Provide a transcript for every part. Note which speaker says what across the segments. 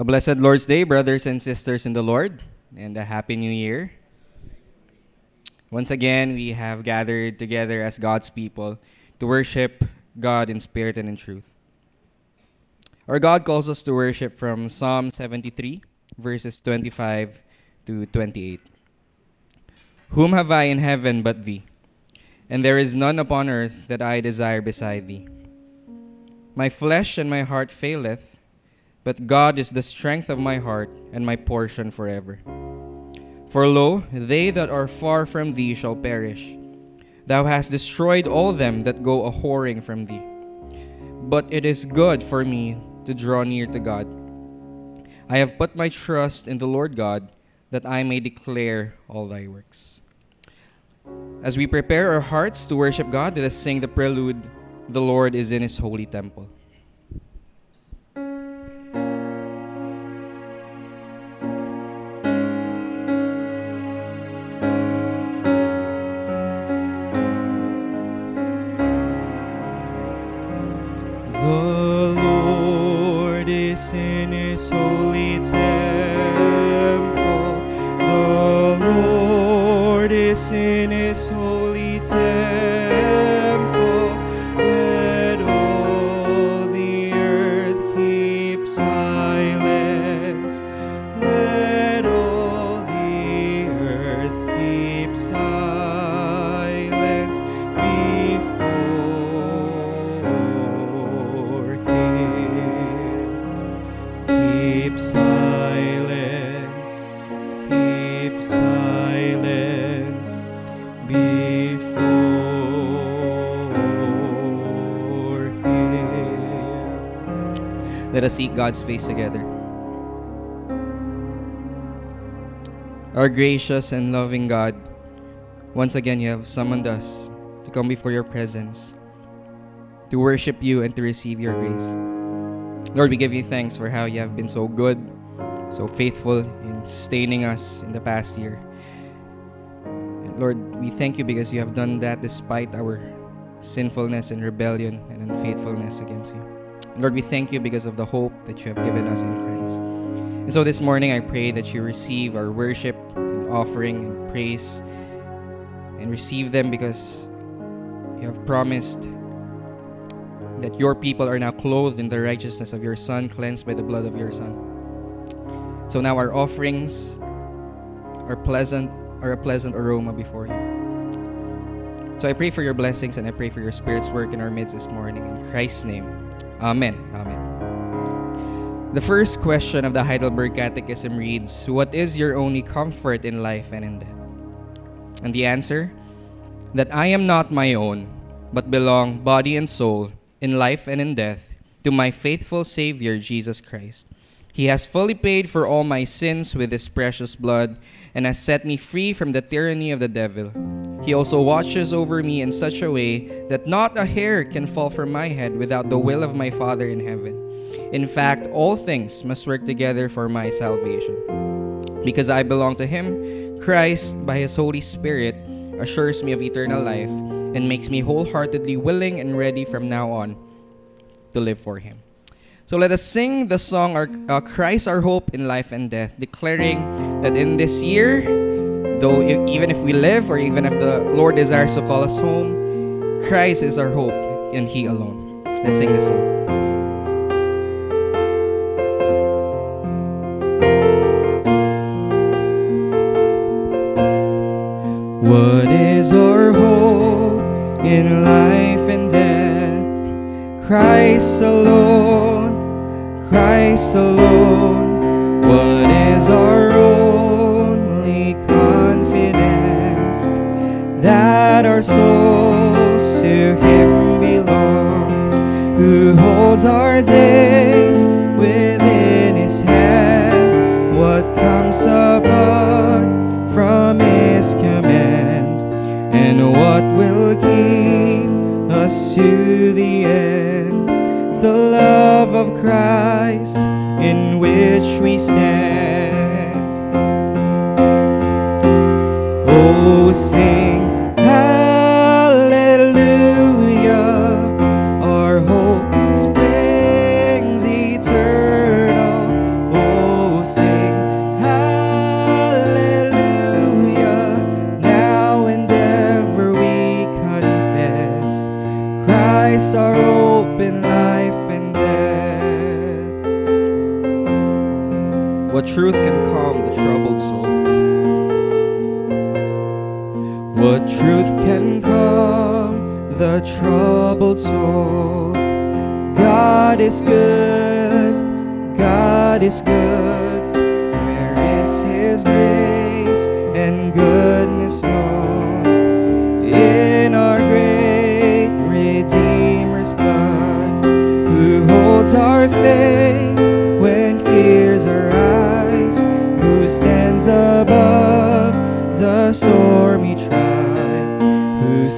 Speaker 1: A blessed Lord's Day, brothers and sisters in the Lord, and a Happy New Year. Once again, we have gathered together as God's people to worship God in spirit and in truth. Our God calls us to worship from Psalm 73, verses 25 to 28. Whom have I in heaven but thee? And there is none upon earth that I desire beside thee. My flesh and my heart faileth, but God is the strength of my heart and my portion forever. For lo, they that are far from thee shall perish. Thou hast destroyed all them that go a whoring from thee. But it is good for me to draw near to God. I have put my trust in the Lord God, that I may declare all thy works. As we prepare our hearts to worship God, let us sing the prelude, The Lord is in his holy temple. Us seek God's face together. Our gracious and loving God, once again you have summoned us to come before your presence, to worship you and to receive your grace. Lord, we give you thanks for how you have been so good, so faithful in sustaining us in the past year. And Lord, we thank you because you have done that despite our sinfulness and rebellion and unfaithfulness against you. Lord, we thank you because of the hope that you have given us in Christ. And so this morning, I pray that you receive our worship and offering and praise and receive them because you have promised that your people are now clothed in the righteousness of your Son, cleansed by the blood of your Son. So now our offerings are pleasant, are a pleasant aroma before you. So I pray for your blessings and I pray for your Spirit's work in our midst this morning. In Christ's name, Amen. Amen. The first question of the Heidelberg Catechism reads What is your only comfort in life and in death? And the answer that I am not my own, but belong body and soul, in life and in death, to my faithful Savior Jesus Christ. He has fully paid for all my sins with his precious blood and has set me free from the tyranny of the devil. He also watches over me in such a way that not a hair can fall from my head without the will of my Father in heaven. In fact, all things must work together for my salvation. Because I belong to him, Christ, by his Holy Spirit, assures me of eternal life and makes me wholeheartedly willing and ready from now on to live for him. So let us sing the song our, uh, Christ our hope in life and death, declaring that in this year, though e- even if we live or even if the Lord desires to call us home, Christ is our hope and He alone. Let's sing this song.
Speaker 2: What is our hope in life and death? Christ alone, Christ alone. What is our only confidence? That our souls to Him belong, who holds our days within His hand. What comes apart from His command, and what will keep us to the end? The love of Christ in which we stand. Oh, sing
Speaker 1: the troubled soul. God is good, God is good. Where is His grace and goodness known? In our great Redeemer's blood, who holds our faith when fears arise, who stands above the who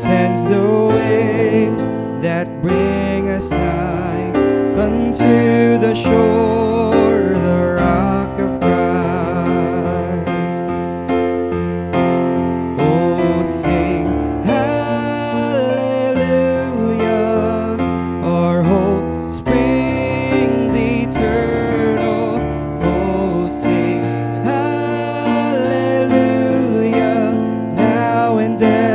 Speaker 1: sends the waves that bring us nigh unto the shore, the rock of Christ. Oh, sing hallelujah. Our hope springs eternal. Oh, sing hallelujah. Now and ever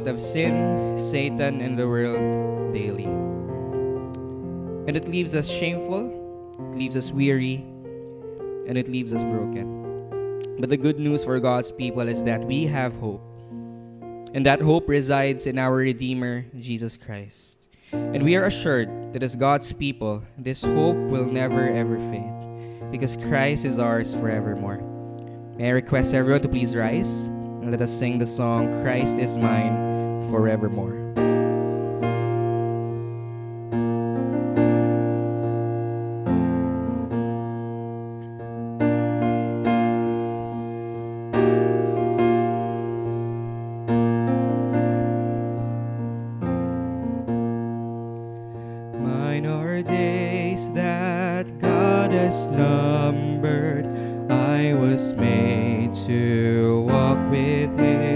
Speaker 3: onslaught of sin, Satan, and the world daily. And it leaves us shameful, it leaves us weary, and it leaves us broken. But the good news for God's people is that we have hope. And that hope resides in our Redeemer, Jesus Christ. And we are assured that as God's people, this hope will never ever fade because Christ is ours forevermore. May I request everyone to please rise and let us sing the song Christ is mine forevermore.
Speaker 1: Numbered. I was made to walk with Him.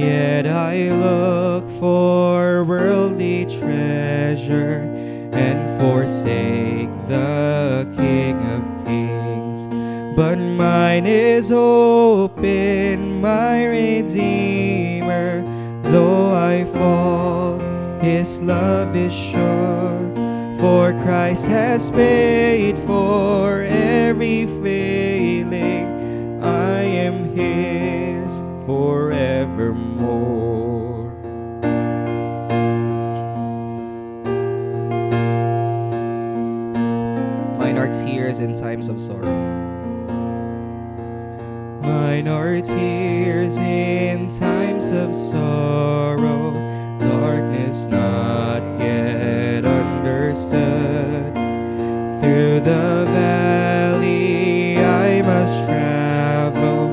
Speaker 1: Yet I look for worldly treasure and forsake the King of Kings. But mine is hope in my Redeemer. Though I fall, His love is sure. For Christ has paid for every failing. I am His forevermore.
Speaker 3: tears in times of sorrow.
Speaker 1: Mine are tears in times of sorrow, darkness not yet understood. Through the valley I must travel,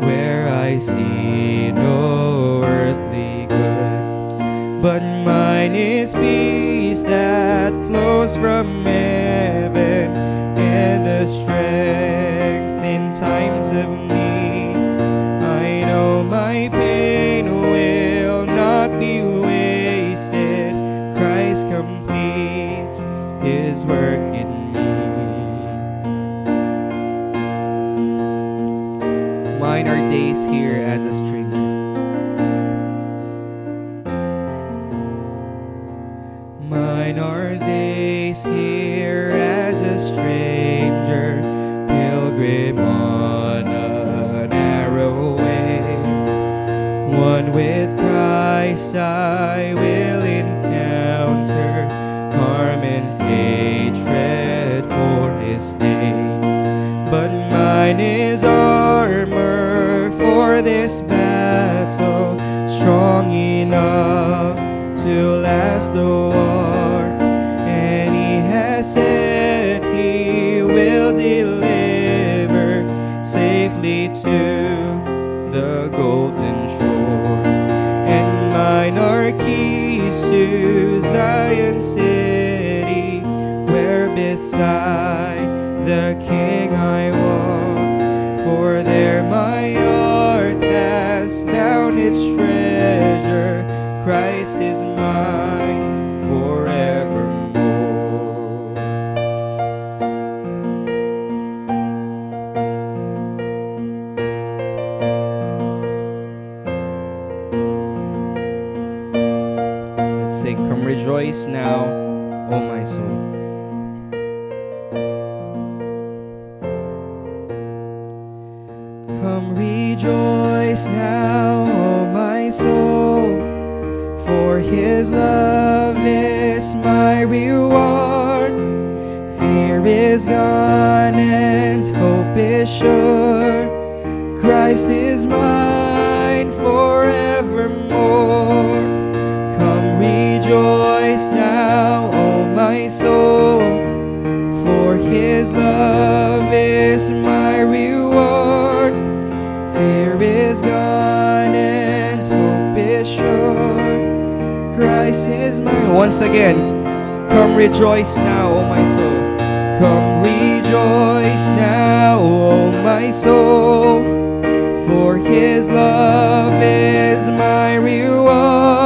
Speaker 1: where I see no earthly good. But mine is peace that flows from me. Times of need. I know my pain will not be wasted. Christ completes his work in me.
Speaker 3: Mine are days here as a
Speaker 1: the war. And he has said he will deliver safely to the golden shore. And mine are keys to Zion City, where beside the King I walk. For there my heart has found its treasure. Christ is mine
Speaker 3: Let's Come rejoice now, O my soul.
Speaker 1: Come rejoice now, O my soul, for his love is my reward. Fear is gone and hope is sure. Christ is mine Once again, come rejoice now, O my soul. Come rejoice now, O my soul, for his love is my reward.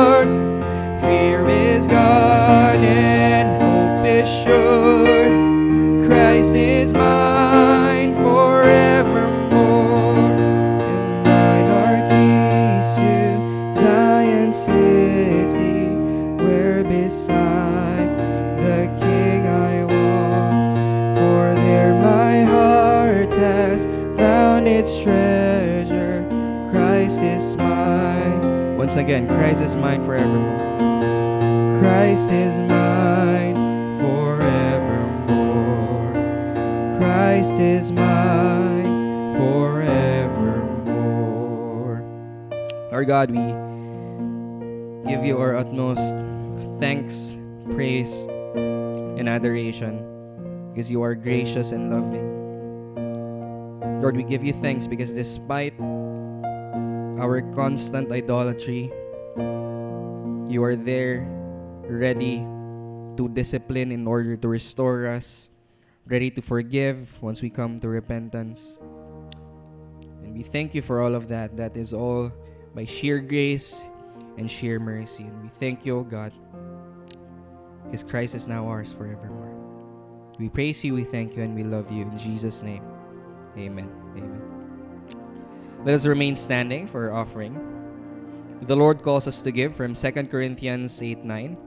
Speaker 3: Once again, Christ is mine forevermore.
Speaker 1: Christ is mine forevermore. Christ is mine forevermore.
Speaker 3: Our God, we give you our utmost thanks, praise, and adoration because you are gracious and loving. Lord, we give you thanks because despite our constant idolatry, you are there ready to discipline in order to restore us, ready to forgive once we come to repentance. And we thank you for all of that. That is all by sheer grace and sheer mercy. And we thank you, O God, because Christ is now ours forevermore. We praise you, we thank you, and we love you. In Jesus' name, amen. Let us remain standing for our offering. The Lord calls us to give from 2 Corinthians 8 9.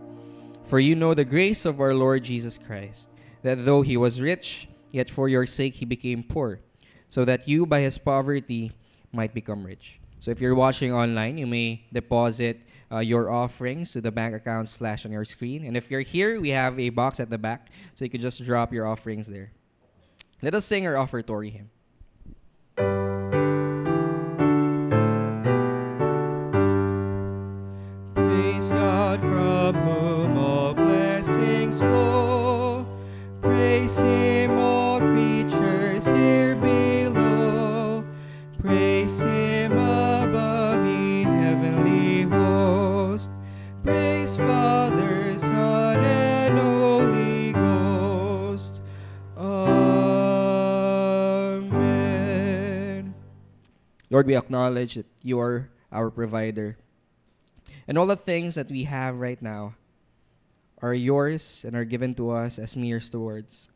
Speaker 3: For you know the grace of our Lord Jesus Christ, that though he was rich, yet for your sake he became poor, so that you by his poverty might become rich. So if you're watching online, you may deposit uh, your offerings to the bank accounts flash on your screen. And if you're here, we have a box at the back, so you can just drop your offerings there. Let us sing our offertory hymn.
Speaker 1: God from whom all blessings flow. Praise him, all creatures here below. Praise him above, the heavenly host. Praise Father, Son, and Holy Ghost. Amen.
Speaker 3: Lord, we acknowledge that you are our provider. And all the things that we have right now are yours and are given to us as mere stewards.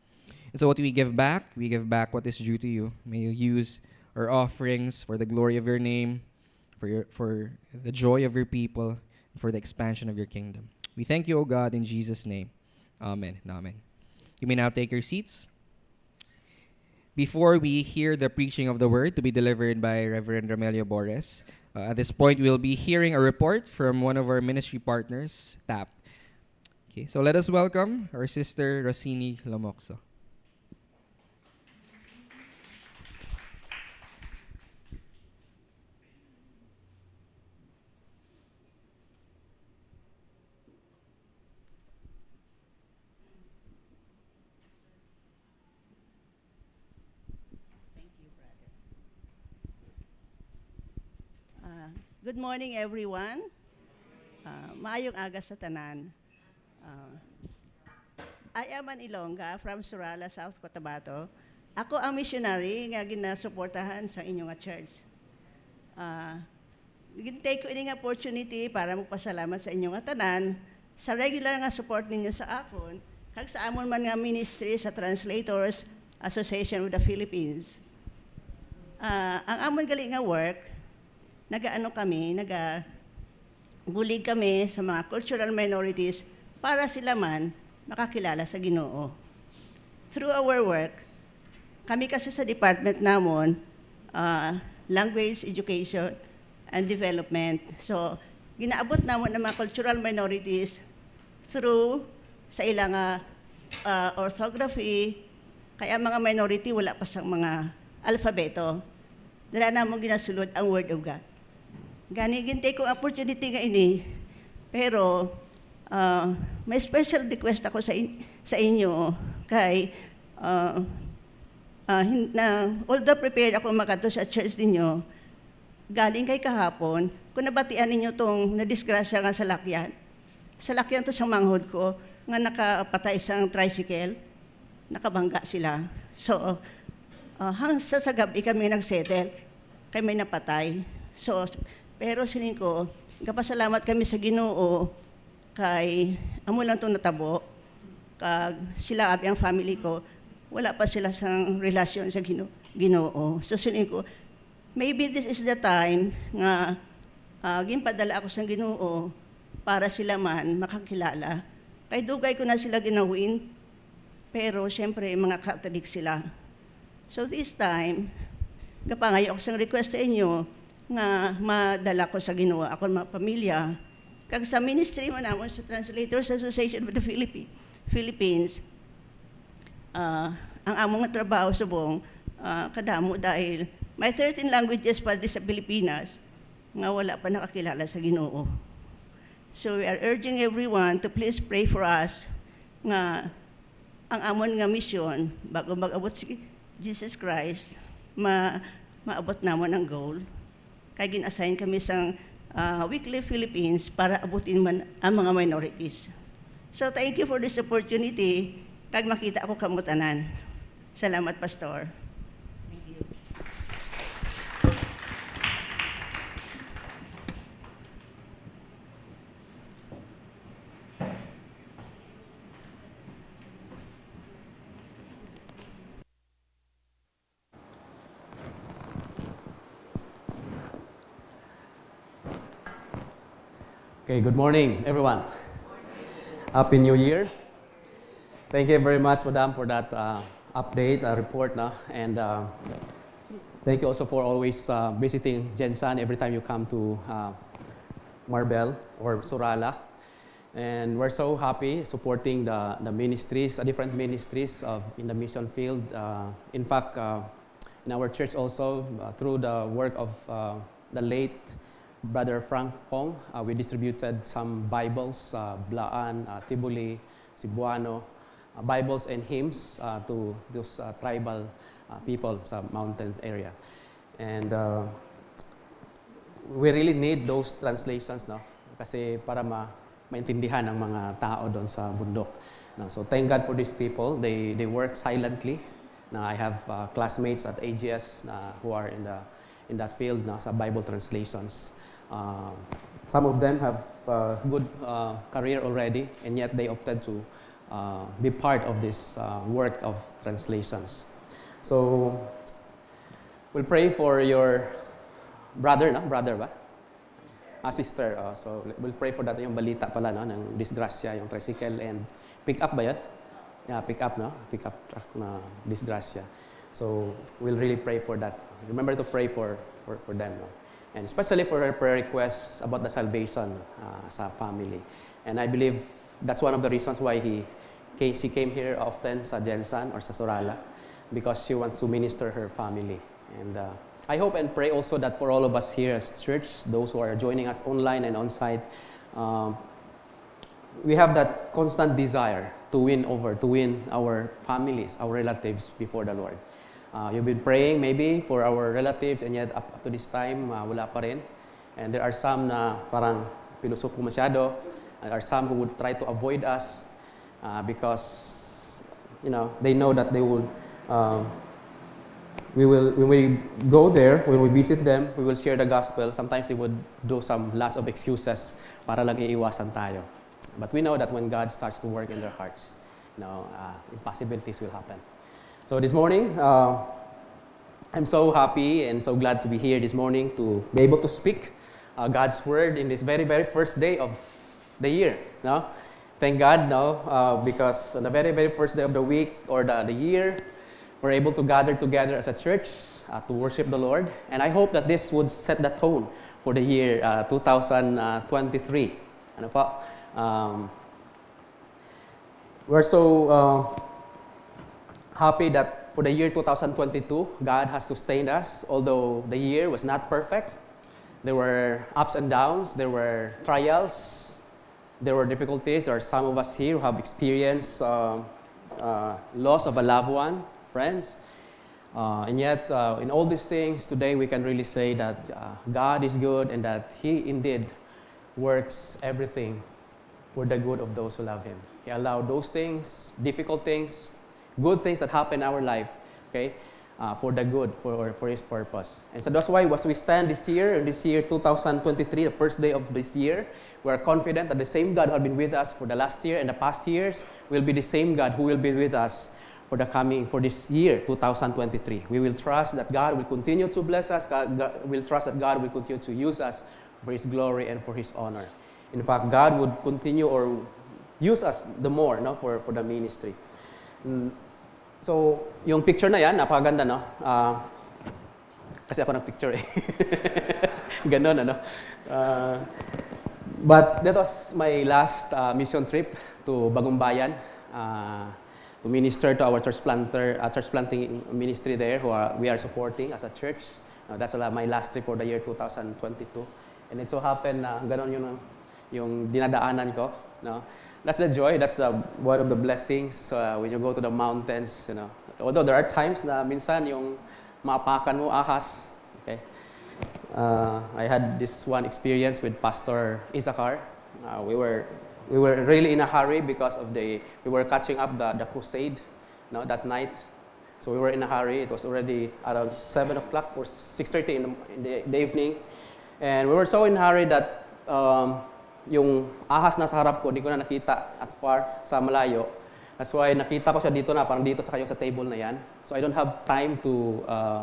Speaker 3: And so, what we give back, we give back what is due to you. May you use our offerings for the glory of your name, for, your, for the joy of your people, for the expansion of your kingdom. We thank you, O God, in Jesus' name. Amen amen. You may now take your seats. Before we hear the preaching of the word to be delivered by Reverend Ramelio Boris, uh, at this point we'll be hearing a report from one of our ministry partners, TAP. Okay, so let us welcome our sister Rossini Lomoxo.
Speaker 4: Morning, everyone. Uh, maayong aga sa tanan. Uh, I am an Ilongga from Surala, South Cotabato. Ako ang missionary nga ginasuportahan sa inyong church. Uh, Gintay ko ini opportunity para magpasalamat sa inyong tanan sa regular nga support ninyo sa akon kag sa amon man nga ministry sa Translators Association of the Philippines. Ah, ang amon gali nga work, nagaano kami, naga bulig kami sa mga cultural minorities para sila man makakilala sa Ginoo. Through our work, kami kasi sa department namon, ah, language education and development. So, ginaabot namon ng mga cultural minorities through sa ilang ah, orthography, kaya mga minority wala pa sa mga alfabeto. Dala na mo ginasulod ang Word of God. Gani gintay kong opportunity nga ini, pero ah, may special request ako sa, in- sa inyo kay ah, hin- na, although prepared ako makato sa church ninyo, galing kay kahapon, kung nabatian ninyo tong nadisgrasya nga sa lakyan, sa lakyan to sa manghod ko, nga nakapatay isang tricycle, nakabangga sila. So, uh, hang sa, gabi kami nagsettle, kay may napatay. So, pero siling ko, kapasalamat kami sa ginoo, kay amo lang itong natabo, kag sila abi ang family ko, wala pa sila sang relasyon sa Ginoo. Ginoo. So siling ko, maybe this is the time nga uh, ginpadala ako sa Ginoo para sila man makakilala. Kay dugay ko na sila ginawin, pero siyempre mga Catholic sila. So this time, kapangayo ako sang request sa inyo nga madala ko sa Ginoo ako mga pamilya. Kag sa ministry mo namon sa Translators Association of the Philippi- Philippines, ah, ang among trabaho subong ah, kadamo dahil may 13 languages pa sa Pilipinas nga wala pa nakakilala sa Ginoo. So we are urging everyone to please pray for us nga ang amon nga mission bago mag-abot si Jesus Christ ma maabot namon ang goal kay gin-assign kami sa ah, Weekly Philippines para abutin man ang mga minorities. So thank you for this opportunity kag makita ako kamutanan. Salamat, Pastor.
Speaker 5: Okay, good morning, everyone. Happy New Year. Thank you very much, Madam, for that uh, update, uh, report. No? And uh, thank you also for always uh, visiting Gensan every time you come to uh, Marbel or Surala. And we're so happy supporting the, the ministries, uh, different ministries of, in the mission field. Uh, in fact, in our church also, through the work of the late Brother Frank Fong, uh, we distributed some Bibles, uh, Blaan, uh, Tibuli, Cebuano, uh, Bibles and hymns uh, to those uh, tribal uh, people sa mountain area. And uh, we really need those translations, no? Kasi para ma maintindihan ng mga tao doon sa bundok. No? So thank God for these people. They they work silently. Now I have uh, classmates at AGS na who are in the in that field na, sa Bible translations. Um, some of them have uh, good uh, career already, and yet they opted to uh, be part of this uh, work of translations. So, we'll pray for your brother, no? Brother ba? Ah, sister. Oh, so, we'll pray for that. Yung balita pala, no? Ng disgrasya, yung tricycle and pick up ba yan? Yeah, pick up, no? Pick up truck na disgrasya. So, we'll really pray for that. Remember to pray for, for, for them, no? And especially for her prayer requests about the salvation uh, sa family. And I believe that's one of the reasons why he, came, she came here often sa Gensan or sa Surala because she wants to minister her family. And uh, I hope and pray also that for all of us here as church, those who are joining us online and on site, um, we have that constant desire to win over, to win our families, our relatives before the Lord. Uh, you've been praying maybe for our relatives and yet up, up to this time, uh, wala pa rin. And there are some na parang pilusok po masyado. There are some who would try to avoid us uh, because, you know, they know that they would, um, we will, when we go there, when we visit them, we will share the gospel. Sometimes they would do some lots of excuses para lang iiwasan tayo. But we know that when God starts to work in their hearts, you know, uh, impossibilities will happen. So this morning, uh, I'm so happy and so glad to be here this morning to be able to speak uh, God's word in this very, very first day of the year. No? Thank God, no, uh, because on the very, very first day of the week or the, the year, we're able to gather together as a church uh, to worship the Lord. And I hope that this would set the tone for the year uh, 2023. Ano po? Um, we're so uh, happy that for the year 2022, God has sustained us, although the year was not perfect. There were ups and downs, there were trials, there were difficulties. There are some of us here who have experienced uh, uh, loss of a loved one, friends. Uh, and yet, uh, in all these things, today we can really say that uh, God is good and that He indeed works everything for the good of those who love Him. He allowed those things, difficult things, good things that happen in our life, okay, uh, for the good, for, for His purpose. And so that's why as we stand this year, this year 2023, the first day of this year, we are confident that the same God who has been with us for the last year and the past years will be the same God who will be with us for the coming, for this year 2023. We will trust that God will continue to bless us, God, God will trust that God will continue to use us for His glory and for His honor. In fact, God would continue or use us the more no, for, for the ministry. So, yung picture na yan, napakaganda, no? Uh, kasi ako nag-picture eh. Ganon, ano? Uh, but that was my last uh, mission trip to Bagong Bayan uh, to minister to our church planter, uh, church planting ministry there who are, we are supporting as a church. Uh, that's my last trip for the year 2022. And it so happened na uh, ganon yung, yung dinadaanan ko, no? That's the joy. That's the one of the blessings uh, when you go to the mountains. You know, although there are times na minsan yung maapakan mo ahas. Okay, uh, I had this one experience with Pastor Isakar. Uh, we were we were really in a hurry because of the we were catching up the, the crusade, you know, that night. So we were in a hurry. It was already around seven o'clock or six thirty in, in, the, the evening, and we were so in a hurry that. Um, yung ahas na sa harap ko, di ko na nakita at far sa malayo. That's why nakita ko siya dito na, parang dito sa kayo sa table na yan. So I don't have time to uh,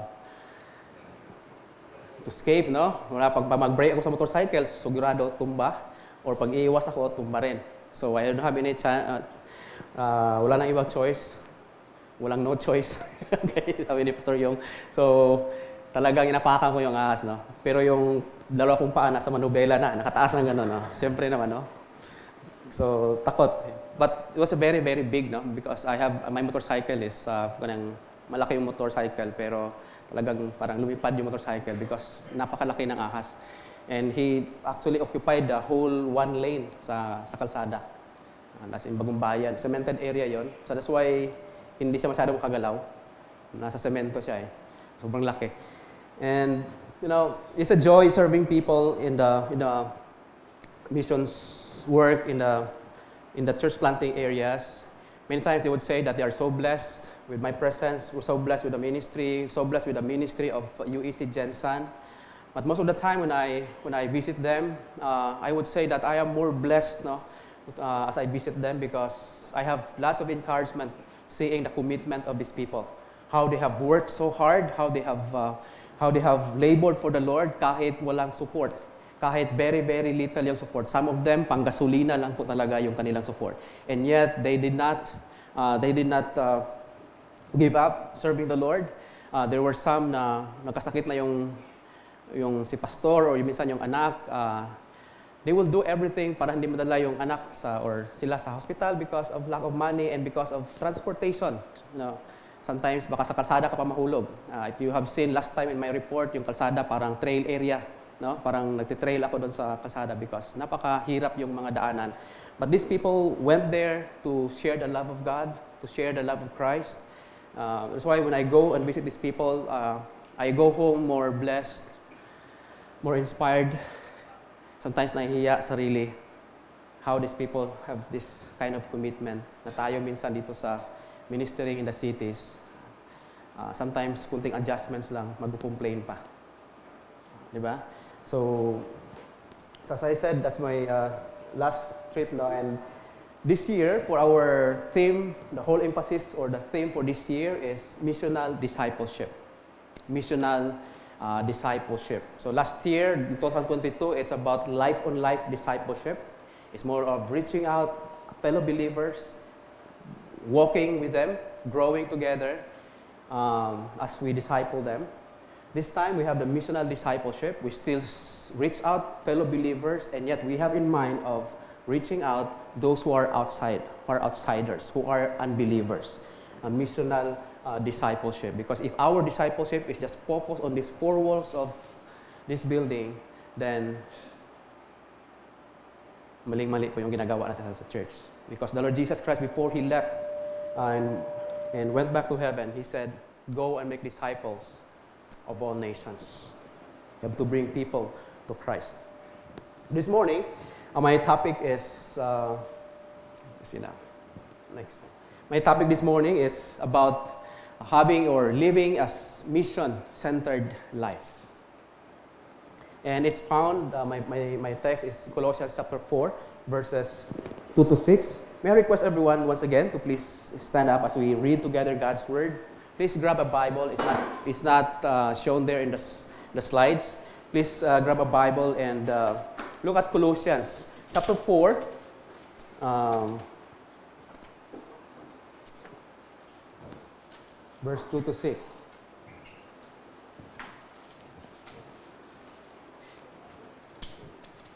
Speaker 5: to escape, no? Wala, pag mag-brake ako sa motorcycle, sigurado tumba. Or pag iiwas ako, tumba rin. So I don't have any chance, uh, uh, wala nang ibang choice. Walang no choice. okay, sabi ni Pastor Yung. So, talagang inapakan ko yung ahas, no? Pero yung dalawa kong paa nasa manubela na, nakataas ng gano'n, no? Siyempre naman, no? So, takot. But it was a very, very big, no? Because I have, my motorcycle is, uh, kanang, malaki yung motorcycle, pero talagang parang lumipad yung motorcycle because napakalaki ng ahas. And he actually occupied the whole one lane sa, sa kalsada. Uh, that's in Bagong Bayan. Cemented area yon. So that's why hindi siya masyadong kagalaw. Nasa semento siya eh. Sobrang laki. And you know, it's a joy serving people in the in the missions work in the in the church planting areas Many times they would say that they are so blessed with my presence, we're so blessed with the ministry, so blessed with the ministry of UEC Gensan. But most of the time when I, when I visit them, uh, I would say that I am more blessed no, uh, as I visit them because I have lots of encouragement seeing the commitment of these people. How they have worked so hard, how they have, uh, how they have labored for the Lord kahit walang support. Kahit very, very little yung support. Some of them, panggasolina lang po talaga yung kanilang support. And yet, they did not, uh, they did not uh, give up serving the Lord. Uh, there were some na nagkasakit na yung, yung si pastor or yung minsan yung anak. Uh, they will do everything para hindi madala yung anak sa, or sila sa hospital because of lack of money and because of transportation. You know, sometimes baka sa kalsada ka pa mahulog. Uh, if you have seen last time in my report, yung kalsada parang trail area No? Parang nagtitrail ako doon sa kasada because napakahirap yung mga daanan. But these people went there to share the love of God, to share the love of Christ. Uh, that's why when I go and visit these people, uh, I go home more blessed, more inspired. Sometimes nahihiya sarili how these people have this kind of commitment na tayo minsan dito sa ministering in the cities. Uh, sometimes kunting adjustments lang, mag-complain pa. Di ba? So, as I said, that's my uh, last trip now. And this year, for our theme, the whole emphasis or the theme for this year is missional discipleship. Missional uh, discipleship. So last year, 2022, it's about life on life discipleship. It's more of reaching out fellow believers, walking with them, growing together um, as we disciple them. This time we have the missional discipleship. We still reach out fellow believers, and yet we have in mind of reaching out those who are outside, who are outsiders, who are unbelievers. A missional uh, discipleship. Because if our discipleship is just focused on these four walls of this building, then maling-mali po yung ginagawa natin sa church. Because the Lord Jesus Christ, before He left and, and went back to heaven, He said, Go and make disciples of all nations. You have to bring people to Christ. This morning, uh, my topic is, uh, see now, next. My topic this morning is about having or living as mission-centered life. And it's found, uh, my, my, my text is Colossians chapter 4, verses 2 to 6. May I request everyone once again to please stand up as we read together God's word. Please grab a Bible. It's not, it's not uh, shown there in the, the slides. Please uh, grab a Bible and uh, look at Colossians chapter 4. Um, verse 2 to 6.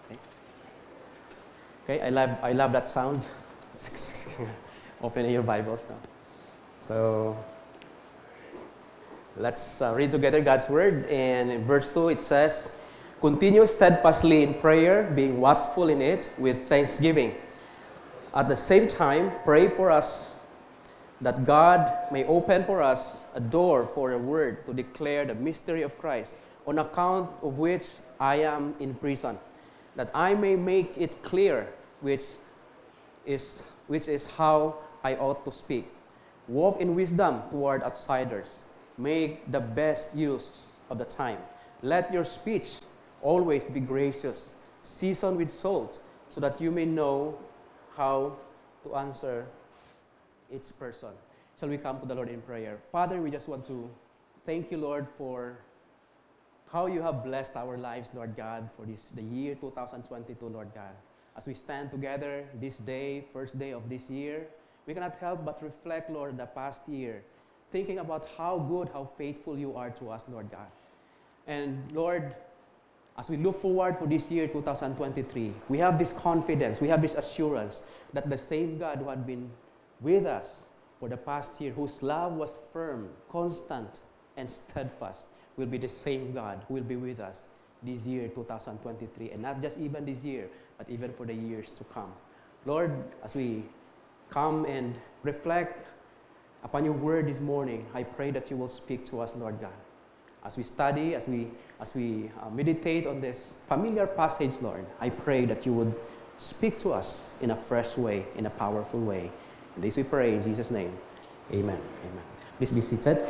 Speaker 5: Okay, okay I, love, I love that sound. Open your Bibles now. So, Let's uh, read together God's word. And in verse 2, it says, Continue steadfastly in prayer, being watchful in it with thanksgiving. At the same time, pray for us that God may open for us a door for a word to declare the mystery of Christ, on account of which I am in prison, that I may make it clear which is, which is how I ought to speak. Walk in wisdom toward outsiders Make the best use of the time. Let your speech always be gracious, seasoned with salt, so that you may know how to answer each person. Shall we come to the Lord in prayer? Father, we just want to thank you, Lord, for how you have blessed our lives, Lord God, for this the year 2022, Lord God. As we stand together this day, first day of this year, we cannot help but reflect, Lord, the past year thinking about how good, how faithful you are to us, Lord God. And Lord, as we look forward for this year, 2023, we have this confidence, we have this assurance that the same God who had been with us for the past year, whose love was firm, constant, and steadfast, will be the same God who will be with us this year, 2023. And not just even this year, but even for the years to come. Lord, as we come and reflect Upon your word this morning, I pray that you will speak to us, Lord God. As we study, as we, as we uh, meditate on this familiar passage, Lord, I pray that you would speak to us in a fresh way, in a powerful way. This we pray in Jesus' name. Amen. Amen. Please be seated.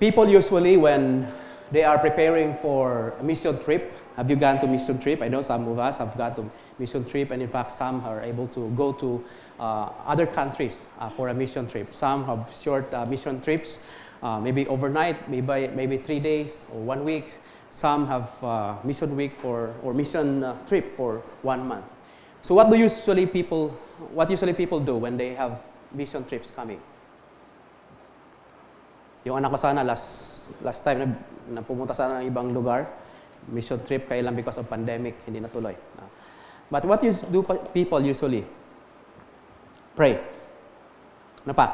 Speaker 5: People usually, when they are preparing for a mission trip, have you gone to mission trip? I know some of us have gone to mission trip, and in fact, some are able to go to uh, other countries uh, for a mission trip. Some have short uh, mission trips, uh, maybe overnight, maybe maybe three days or one week. Some have uh, mission week for or mission uh, trip for one month. So, what do usually people what usually people do when they have mission trips coming? Yung anak ko sana last last time na, na pumunta sana ng ibang lugar, mission trip kaya lang because of pandemic hindi natuloy. Uh, but what you do people usually? Pray. Ano pa?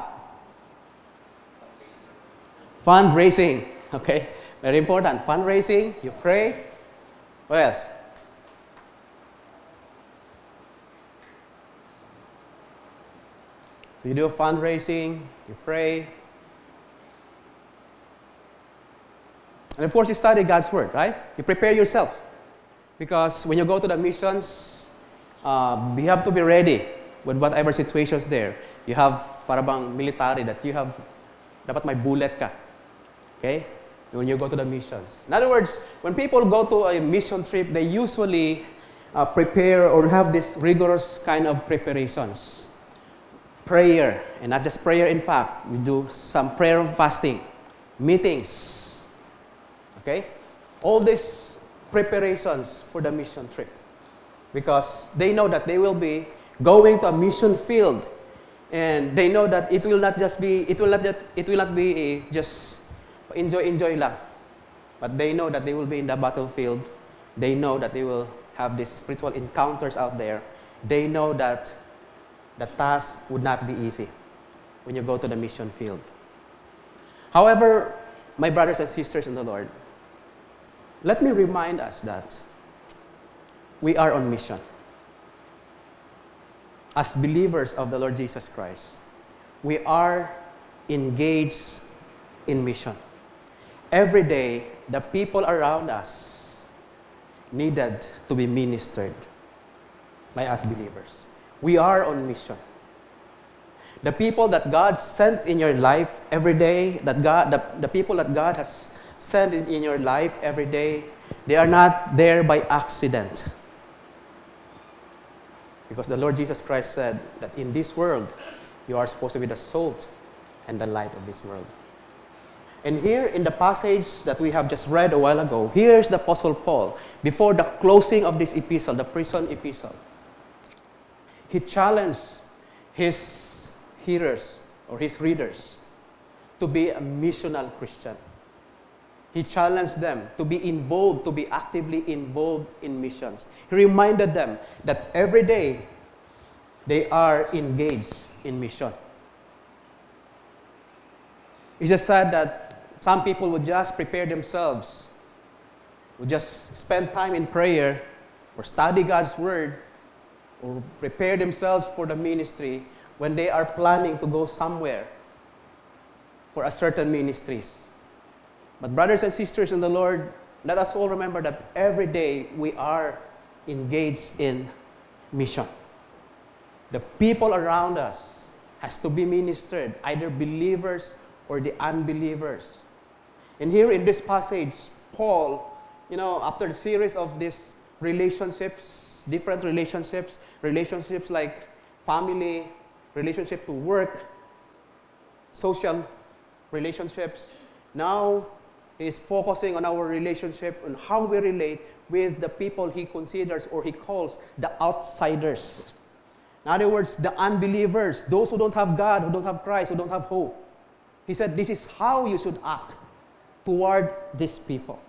Speaker 5: Fundraising. Okay? Very important. Fundraising, you pray. What else? So you do fundraising, you pray. And of course, you study God's Word, right? You prepare yourself. Because when you go to the missions, uh, you have to be ready with whatever situations there. You have parabang military that you have, dapat may bullet ka. Okay? When you go to the missions. In other words, when people go to a mission trip, they usually uh, prepare or have this rigorous kind of preparations. Prayer, and not just prayer, in fact, we do some prayer and fasting, meetings. Okay? All these preparations for the mission trip. Because they know that they will be going to a mission field. And they know that it will not just be it will not just, it will not be a just enjoy enjoy lang. But they know that they will be in the battlefield. They know that they will have these spiritual encounters out there. They know that the task would not be easy when you go to the mission field. However my brothers and sisters in the lord let me remind us that we are on mission as believers of the Lord Jesus Christ, we are engaged in mission. Every day, the people around us needed to be ministered by us believers. We are on mission. The people that God sent in your life every day, that God, the, the people that God has sent in, in your life every day, they are not there by accident. Because the Lord Jesus Christ said that in this world, you are supposed to be the salt and the light of this world. And here in the passage that we have just read a while ago, here's the Apostle Paul before the closing of this epistle, the prison epistle. He challenged his hearers or his readers to be a missional Christian. He challenged them to be involved, to be actively involved in missions. He reminded them that every day they are engaged in mission. It's just sad that some people would just prepare themselves, would just spend time in prayer or study God's Word or prepare themselves for the ministry when they are planning to go somewhere for a certain ministries. But, brothers and sisters in the Lord, let us all remember that every day we are engaged in mission. The people around us has to be ministered, either believers or the unbelievers. And here in this passage, Paul, you know, after the series of these relationships, different relationships, relationships like family, relationship to work, social relationships, now is focusing on our relationship and how we relate with the people he considers or he calls the outsiders. In other words, the unbelievers, those who don't have God, who don't have Christ, who don't have hope. He said, This is how you should act toward these people.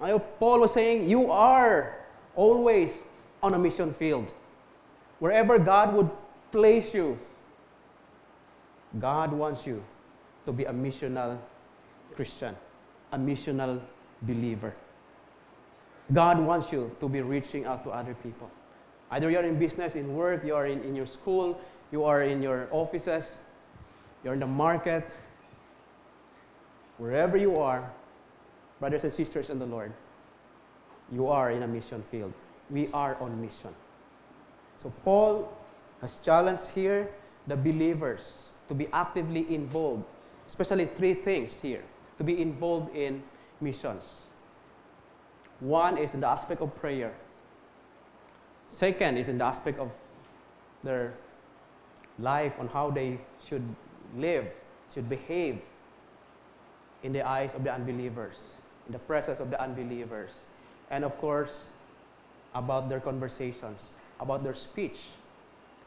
Speaker 5: Now, Paul was saying, You are always on a mission field. Wherever God would place you, God wants you to be a missional Christian a missional believer. God wants you to be reaching out to other people. Either you're in business, in work, you are in, in your school, you are in your offices, you're in the market, wherever you are, brothers and sisters in the Lord, you are in a mission field. We are on mission. So Paul has challenged here the believers to be actively involved, especially three things here to be involved in missions. One is in the aspect of prayer. Second is in the aspect of their life on how they should live, should behave in the eyes of the unbelievers, in the presence of the unbelievers. And of course, about their conversations, about their speech.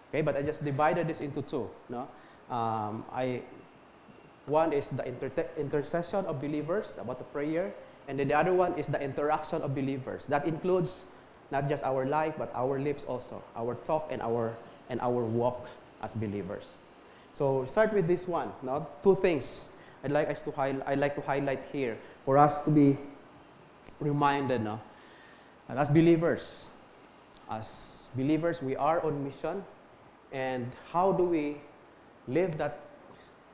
Speaker 5: Okay, but I just divided this into two. No? Um, I, one is the inter- intercession of believers about the prayer, and then the other one is the interaction of believers. That includes not just our life, but our lips also, our talk and our, and our walk as believers. So start with this one. Now, Two things I'd like us to highlight, I'd like to highlight here for us to be reminded no? that as believers, as believers, we are on mission. And how do we live that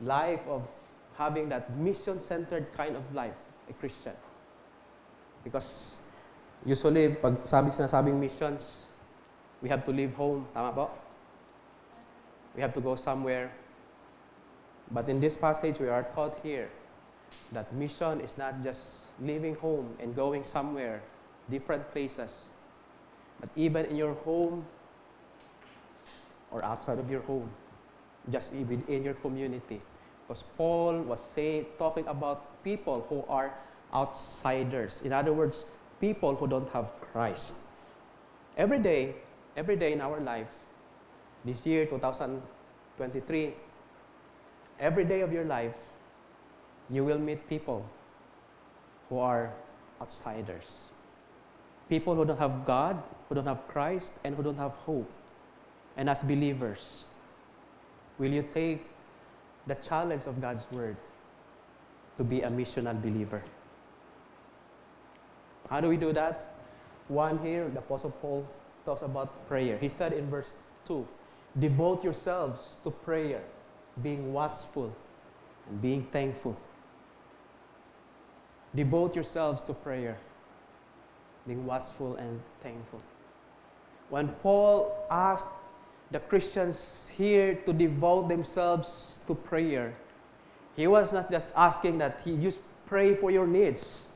Speaker 5: life of having that mission centered kind of life, a Christian? Because usually, pag sabi sinasabing missions, we have to leave home. Tama? We have to go somewhere. But in this passage, we are taught here that mission is not just leaving home and going somewhere, different places, but even in your home or outside of your home, just within your community. Because Paul was saying, talking about people who are outsiders. In other words, people who don't have Christ. Every day, every day in our life, this year, 2023, every day of your life, you will meet people who are outsiders. People who don't have God, who don't have Christ, and who don't have hope. And as believers, will you take the challenge of God's Word to be a missional believer? How do we do that? One here, the Apostle Paul talks about prayer. He said in verse 2 Devote yourselves to prayer, being watchful and being thankful. Devote yourselves to prayer, being watchful and thankful. When Paul asked the Christians here to devote themselves to prayer, he was not just asking that he just pray for your needs.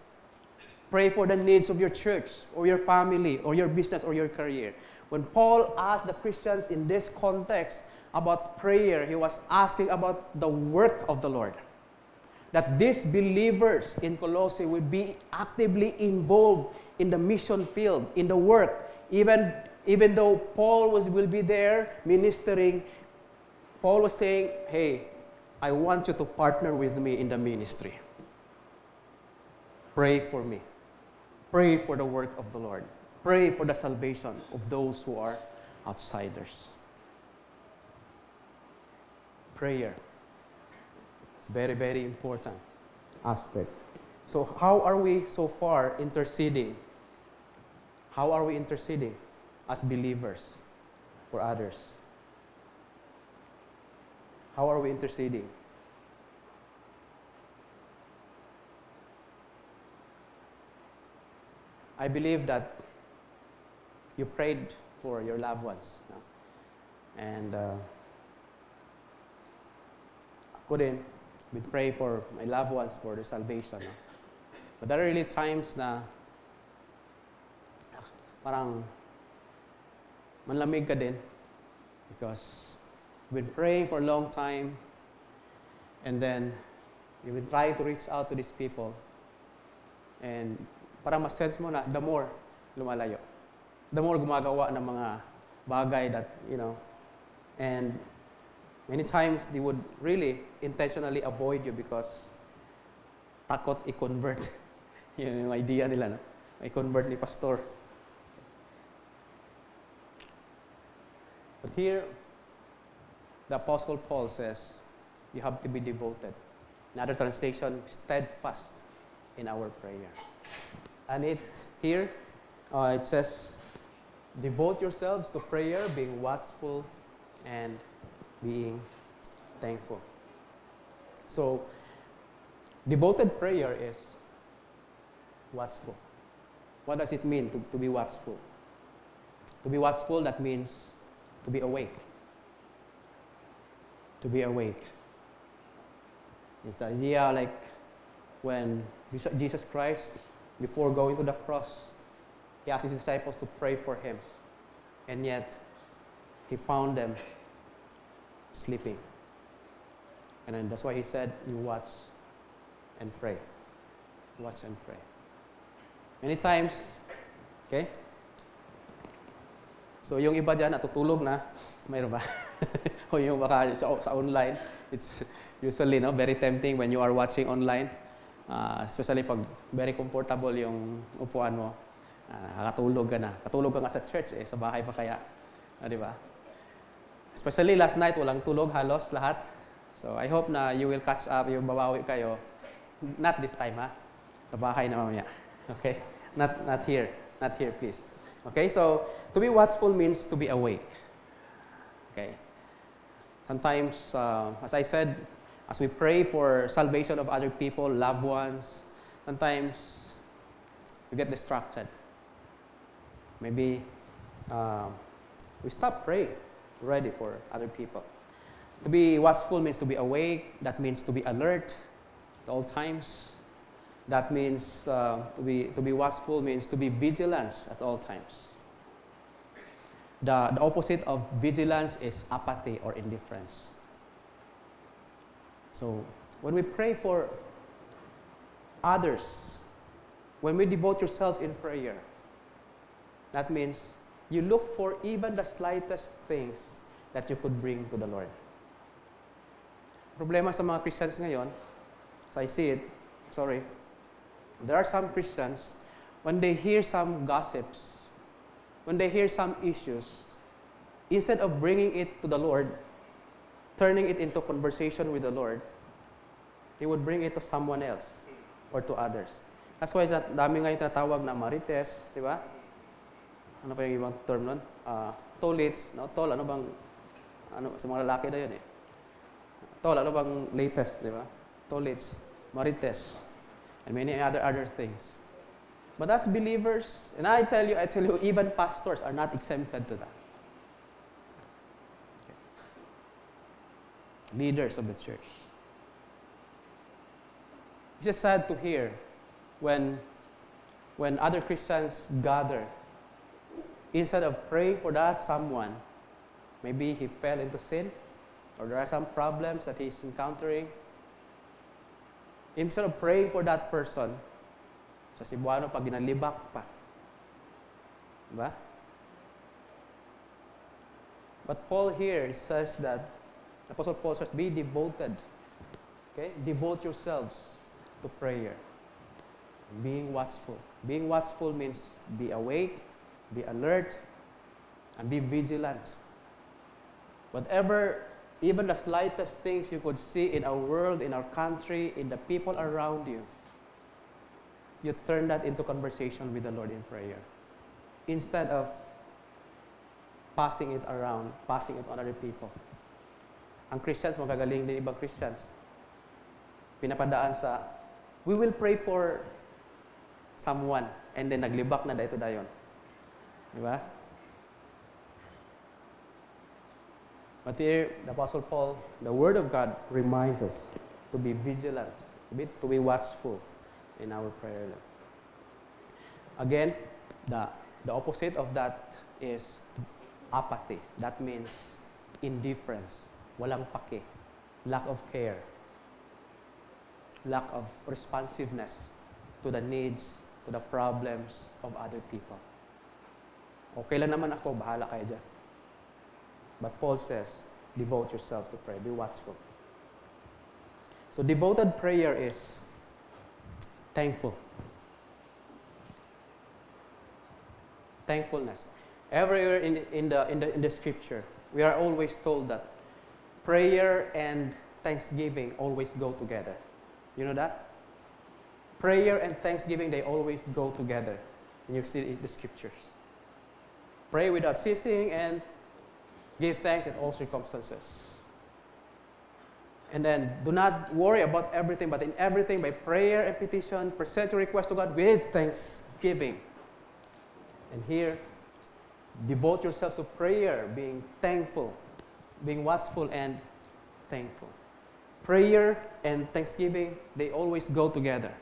Speaker 5: Pray for the needs of your church or your family or your business or your career. When Paul asked the Christians in this context about prayer, he was asking about the work of the Lord. That these believers in Colossae would be actively involved in the mission field, in the work. Even, even though Paul was, will be there ministering, Paul was saying, Hey, I want you to partner with me in the ministry. Pray for me. Pray for the work of the Lord. Pray for the salvation of those who are outsiders. Prayer. It's very, very important aspect. So, how are we so far interceding? How are we interceding as believers for others? How are we interceding? I believe that you prayed for your loved ones. And uh, din, we pray for my loved ones for their salvation. No? But there are really times na parang manlamig ka din because you've been praying for a long time and then you've been trying to reach out to these people and parang mas sense mo na the more lumalayo. The more gumagawa ng mga bagay that, you know, and many times they would really intentionally avoid you because takot i-convert. Yun yung idea nila, no? I-convert ni pastor. But here, the Apostle Paul says, you have to be devoted. Another translation, steadfast in our prayer. And it here, uh, it says, devote yourselves to prayer, being watchful and being thankful. So, devoted prayer is watchful. What does it mean to, to be watchful? To be watchful, that means to be awake. To be awake. It's the idea like when Jesus Christ, before going to the cross, he asked his disciples to pray for him. And yet, he found them sleeping. And then that's why he said, You watch and pray. Watch and pray. Many times, okay? So yung iba dyan natutulog na, mayroon ba? o yung baka sa, sa online, it's usually no, very tempting when you are watching online. Uh, especially pag very comfortable yung upuan mo. Uh, nakakatulog ka na. Katulog ka nga sa church eh, sa bahay pa kaya. Uh, di ba? Especially last night, walang tulog halos lahat. So I hope na you will catch up, yung babawi kayo. Not this time ha. Sa bahay na mamaya. Okay? Not, not here. Not here, please. Okay, so to be watchful means to be awake. Okay. Sometimes, uh, as I said, as we pray for salvation of other people, loved ones, sometimes we get distracted. Maybe uh, we stop praying ready for other people. To be watchful means to be awake, that means to be alert at all times. That means uh, to, be, to be watchful means to be vigilant at all times. The, the opposite of vigilance is apathy or indifference. So, when we pray for others, when we devote yourselves in prayer, that means you look for even the slightest things that you could bring to the Lord. Problema sa mga Christians ngayon, as I see it, sorry, there are some Christians, when they hear some gossips, when they hear some issues, instead of bringing it to the Lord, turning it into conversation with the Lord, He would bring it to someone else or to others. That's why sa dami ngayon tinatawag na marites, di ba? Ano pa yung ibang term nun? Uh, tolits, no? Tol, ano bang, ano, sa mga lalaki na yun eh. Tol, ano bang latest, di ba? Tolits, marites, and many other other things. But as believers, and I tell you, I tell you, even pastors are not exempted to that. Okay. Leaders of the church. It's just sad to hear when, when other Christians gather, instead of praying for that someone, maybe he fell into sin, or there are some problems that he's encountering, Instead of praying for that person, sa Cebuano, pag ginalibak pa. Diba? But Paul here says that, Apostle Paul says, be devoted. Okay? Devote yourselves to prayer. Being watchful. Being watchful means be awake, be alert, and be vigilant. Whatever even the slightest things you could see in our world, in our country, in the people around you, you turn that into conversation with the Lord in prayer. Instead of passing it around, passing it on other people. Ang Christians, magagaling din ibang Christians. Pinapadaan sa, we will pray for someone, and then naglibak na dito dayon. Di ba? But here, the Apostle Paul, the Word of God reminds us to be vigilant, to be, watchful in our prayer life. Again, the, the opposite of that is apathy. That means indifference, walang pake, lack of care, lack of responsiveness to the needs, to the problems of other people. Okay lang naman ako, bahala kayo dyan. But Paul says, devote yourself to prayer, be watchful. So, devoted prayer is thankful. Thankfulness. Everywhere in, in, the, in, the, in the scripture, we are always told that prayer and thanksgiving always go together. You know that? Prayer and thanksgiving, they always go together. And you see the scriptures. Pray without ceasing and Give thanks in all circumstances. And then do not worry about everything, but in everything by prayer and petition, present your request to God with thanksgiving. And here, devote yourselves to prayer, being thankful, being watchful and thankful. Prayer and thanksgiving, they always go together.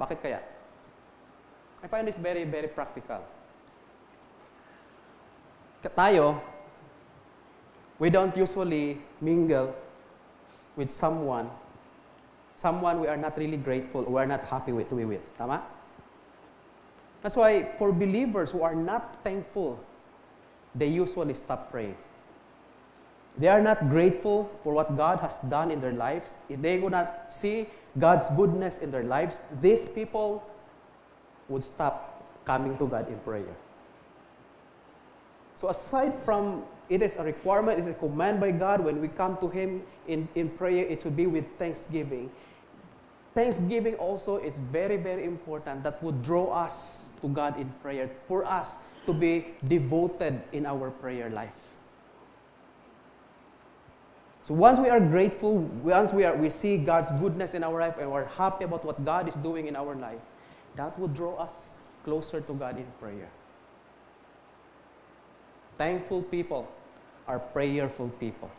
Speaker 5: Bakit kaya? I find this very, very practical. Tayo, we don't usually mingle with someone, someone we are not really grateful or we are not happy with to be with. Tama? That's why for believers who are not thankful, they usually stop praying. They are not grateful for what God has done in their lives. If they do not see God's goodness in their lives, these people would stop coming to God in prayer. So aside from it is a requirement, it's a command by God when we come to Him in, in prayer, it should be with thanksgiving. Thanksgiving also is very, very important that would draw us to God in prayer, for us to be devoted in our prayer life. So once we are grateful, once we, are, we see God's goodness in our life and we're happy about what God is doing in our life, that will draw us closer to God in prayer. Thankful people are prayerful people.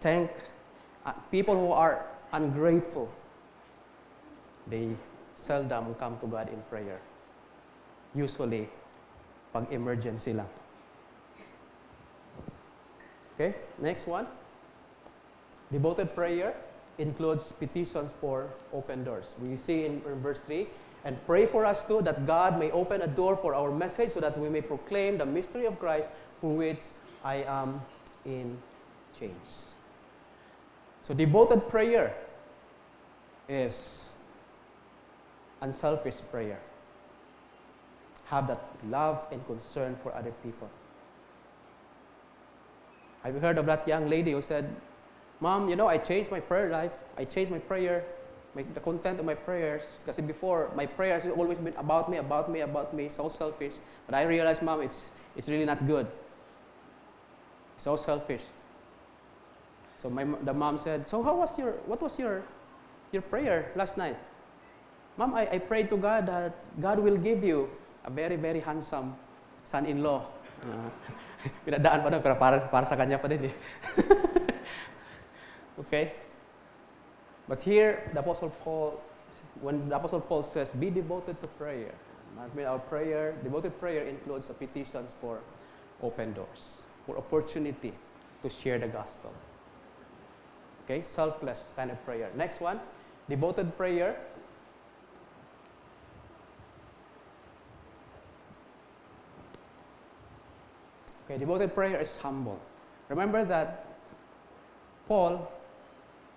Speaker 5: Thank uh, people who are ungrateful, they seldom come to God in prayer. Usually, pag emergency lang. Okay, next one. Devoted prayer includes petitions for open doors. We see in, in verse 3 and pray for us too that God may open a door for our message so that we may proclaim the mystery of Christ for which I am in chains. So, devoted prayer is unselfish prayer. Have that love and concern for other people. Have you heard of that young lady who said, Mom, you know, I changed my prayer life. I changed my prayer, my, the content of my prayers. Because before, my prayers have always been about me, about me, about me, so selfish. But I realized, Mom, it's, it's really not good. So selfish. So my, the mom said, So how was your, what was your, your prayer last night? Mom, I, I prayed to God that God will give you a very, very handsome son-in-law. Uh, pinadaan pa doon, pero para, para sa kanya pa din eh. okay? But here, the Apostle Paul, when the Apostle Paul says, be devoted to prayer, I mean, our prayer, devoted prayer includes the petitions for open doors, for opportunity to share the gospel. Okay, selfless kind of prayer. Next one, devoted prayer. Okay, devoted prayer is humble. Remember that Paul,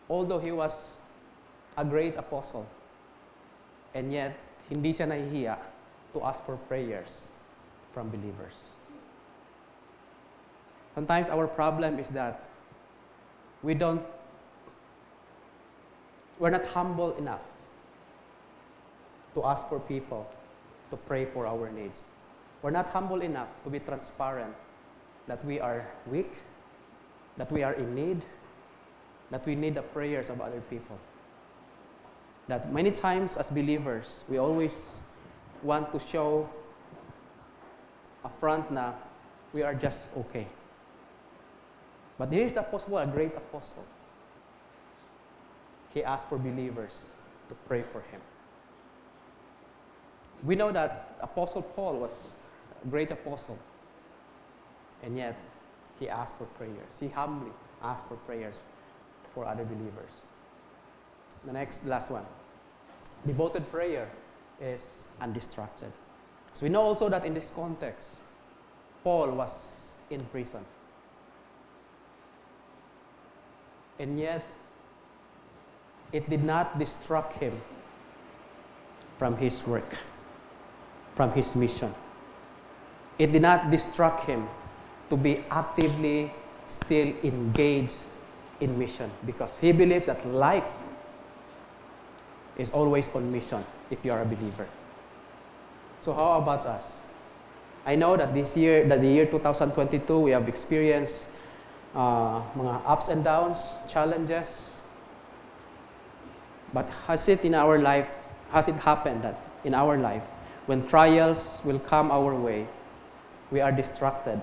Speaker 5: although he was a great apostle, and yet hindi siya nahihiya to ask for prayers from believers. Sometimes our problem is that we don't we're not humble enough to ask for people to pray for our needs. We're not humble enough to be transparent that we are weak, that we are in need, that we need the prayers of other people. That many times as believers, we always want to show a front na we are just okay. But here's the apostle, a great apostle. He asked for believers to pray for him. We know that Apostle Paul was a great apostle, and yet he asked for prayers. He humbly asked for prayers for other believers. The next, last one. Devoted prayer is undistracted. So we know also that in this context, Paul was in prison. And yet, it did not distract him from his work, from his mission. It did not distract him to be actively still engaged in mission because he believes that life is always on mission if you are a believer. So how about us? I know that this year, that the year 2022, we have experienced uh, mga ups and downs, challenges. But has it in our life, has it happened that in our life, when trials will come our way, we are distracted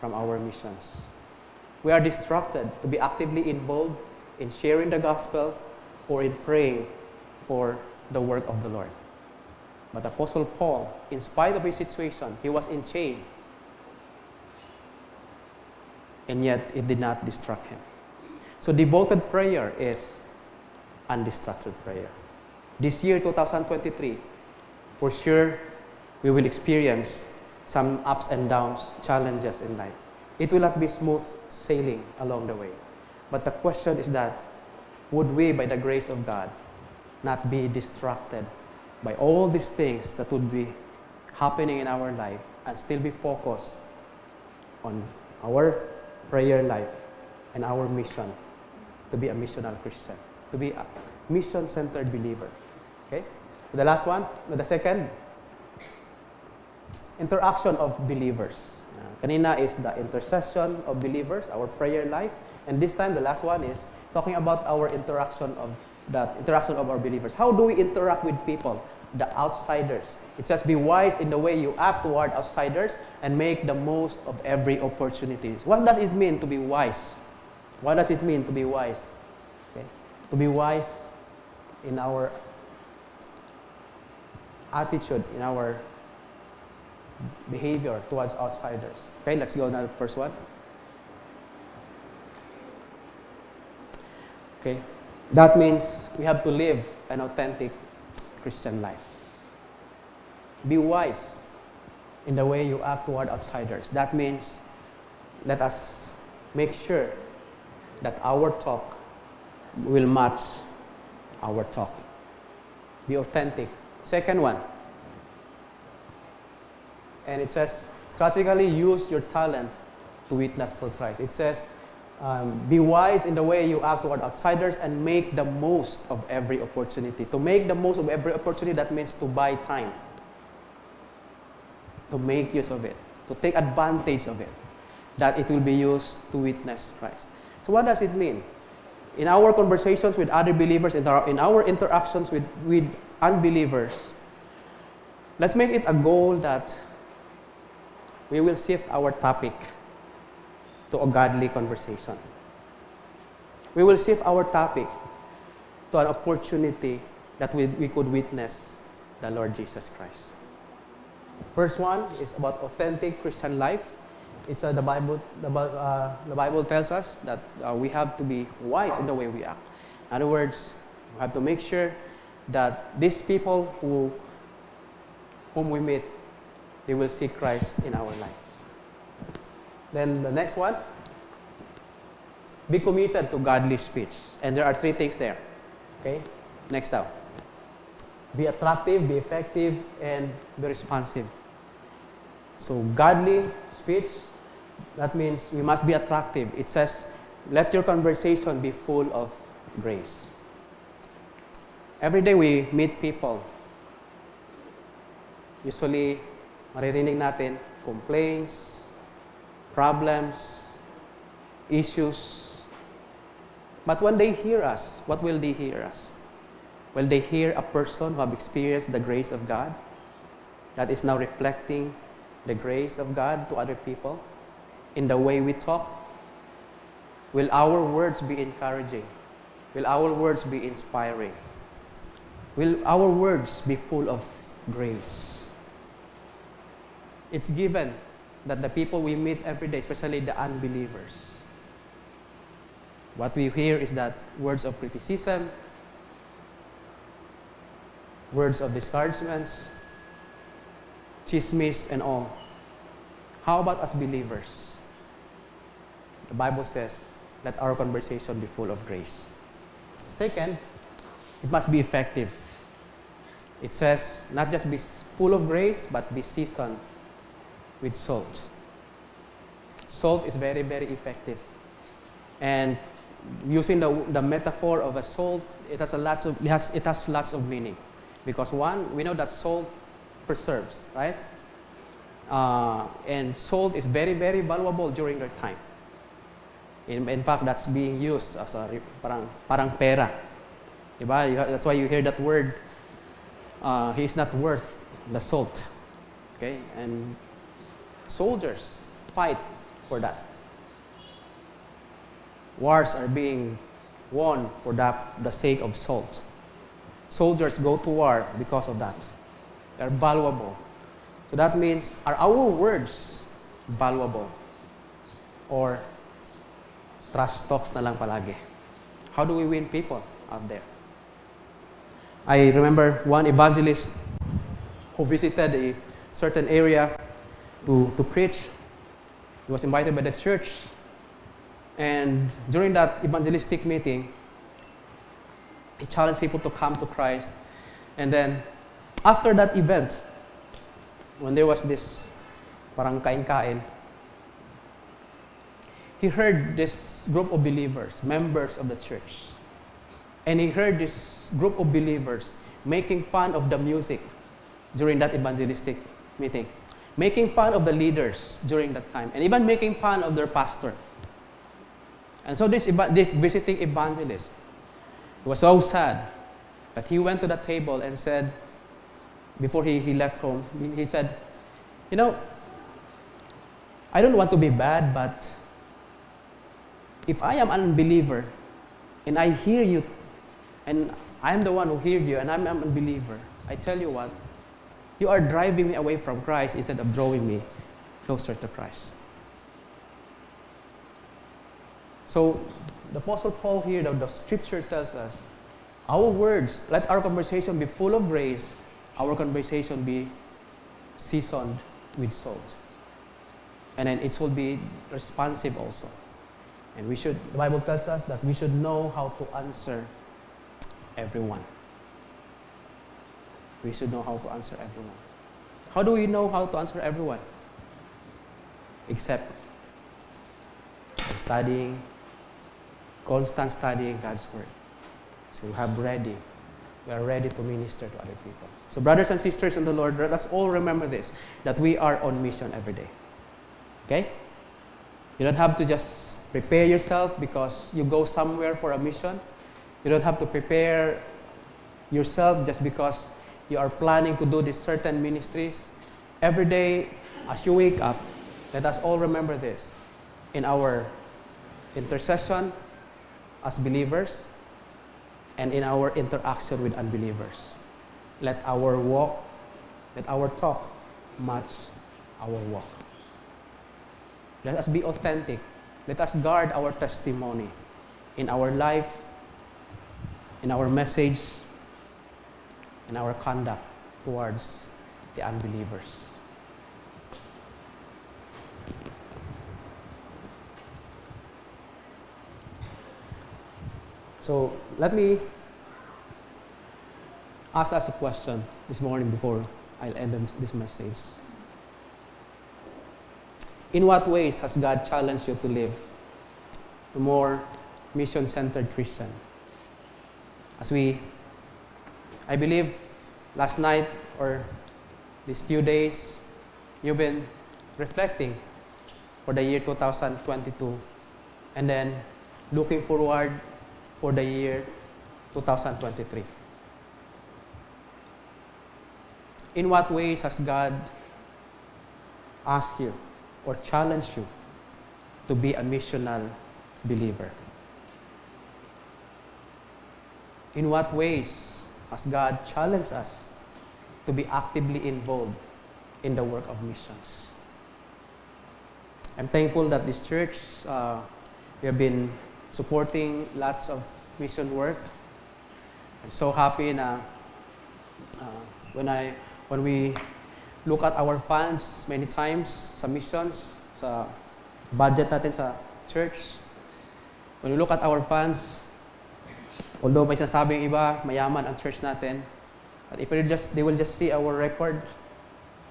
Speaker 5: from our missions. We are distracted to be actively involved in sharing the gospel or in praying for the work of the Lord. But Apostle Paul, in spite of his situation, he was in chain. And yet it did not distract him. So devoted prayer is undistracted prayer. This year, 2023, for sure, we will experience some ups and downs, challenges in life. It will not be smooth sailing along the way. But the question is that would we, by the grace of God, not be distracted by all these things that would be happening in our life and still be focused on our prayer life and our mission to be a missional Christian, to be a mission centered believer. Okay? The last one, the second, interaction of believers. Uh, kanina is the intercession of believers, our prayer life. And this time, the last one is talking about our interaction of that interaction of our believers. How do we interact with people, the outsiders? It says, "Be wise in the way you act toward outsiders, and make the most of every opportunity." What does it mean to be wise? What does it mean to be wise? Okay. To be wise in our attitude, in our behavior towards outsiders. Okay, let's go now to the first one. Okay, that means we have to live an authentic Christian life. Be wise in the way you act toward outsiders. That means let us make sure that our talk will match our talk. Be authentic. Second one, and it says, strategically use your talent to witness for Christ. It says, um, be wise in the way you act toward outsiders and make the most of every opportunity. To make the most of every opportunity, that means to buy time, to make use of it, to take advantage of it, that it will be used to witness Christ. So, what does it mean? In our conversations with other believers, in our, in our interactions with, with unbelievers, let's make it a goal that we will shift our topic to a godly conversation. We will shift our topic to an opportunity that we, we could witness the Lord Jesus Christ. First one is about authentic Christian life. It's uh, the Bible. The, uh, the Bible tells us that uh, we have to be wise in the way we act. In other words, we have to make sure that these people who whom we meet, they will see Christ in our life. Then the next one, be committed to godly speech. And there are three things there. Okay? Next up. Be attractive, be effective, and be responsive. So, godly speech, that means we must be attractive. It says, let your conversation be full of grace. Every day we meet people. Usually, maririnig natin complaints, problems, issues. But when they hear us, what will they hear us? Will they hear a person who have experienced the grace of God that is now reflecting the grace of God to other people in the way we talk? Will our words be encouraging? Will our words be inspiring? Will our words be full of grace? It's given that the people we meet every day, especially the unbelievers, what we hear is that words of criticism, words of discouragements, chismis, and all. How about us believers? The Bible says, let our conversation be full of grace. Second, it must be effective. It says, not just be full of grace, but be seasoned with salt. Salt is very, very effective. And using the, the metaphor of a salt, it has, a lots of, it, has, it has lots of meaning. Because one, we know that salt preserves, right? Uh, and salt is very, very valuable during that time. In, in fact, that's being used as a parang, parang pera. Diba? That's why you hear that word, uh, he's not worth the salt. Okay? And soldiers fight for that. Wars are being won for that, the sake of salt. Soldiers go to war because of that. They're valuable. So that means, are our words valuable? Or trash talks na lang palagi? How do we win people out there? I remember one evangelist who visited a certain area to, to preach. He was invited by the church. And during that evangelistic meeting, he challenged people to come to Christ. And then, after that event, when there was this parang kain-kain, he heard this group of believers, members of the church. And he heard this group of believers making fun of the music during that evangelistic meeting, making fun of the leaders during that time, and even making fun of their pastor. And so this, this visiting evangelist was so sad that he went to the table and said, before he, he left home, he said, You know, I don't want to be bad, but if I am an unbeliever and I hear you, and I'm the one who heard you, and I'm an unbeliever, I tell you what, you are driving me away from Christ instead of drawing me closer to Christ. So, the Apostle Paul here, the, the scripture tells us, our words, let our conversation be full of grace, our conversation be seasoned with salt. And then it will be responsive also. And we should, the Bible tells us that we should know how to answer everyone. We should know how to answer everyone. How do we know how to answer everyone? Except studying, constant studying God's Word. So we have ready. We are ready to minister to other people. So, brothers and sisters in the Lord, let us all remember this that we are on mission every day. Okay? You don't have to just prepare yourself because you go somewhere for a mission. You don't have to prepare yourself just because you are planning to do these certain ministries. Every day, as you wake up, let us all remember this in our intercession as believers and in our interaction with unbelievers. Let our walk, let our talk match our walk. Let us be authentic. Let us guard our testimony in our life, in our message, in our conduct towards the unbelievers. So let me ask us a question this morning before I'll end this message. In what ways has God challenged you to live a more mission centered Christian? As we, I believe last night or these few days, you've been reflecting for the year 2022 and then looking forward for the year 2023. In what ways has God asked you or challenged you to be a missional believer? In what ways has God challenged us to be actively involved in the work of missions? I'm thankful that this church, uh, we have been supporting lots of mission work. I'm so happy na uh, when I when we look at our funds many times sa missions, sa budget natin sa church, when we look at our funds, although may sasabing iba, mayaman ang church natin, but if they just, they will just see our record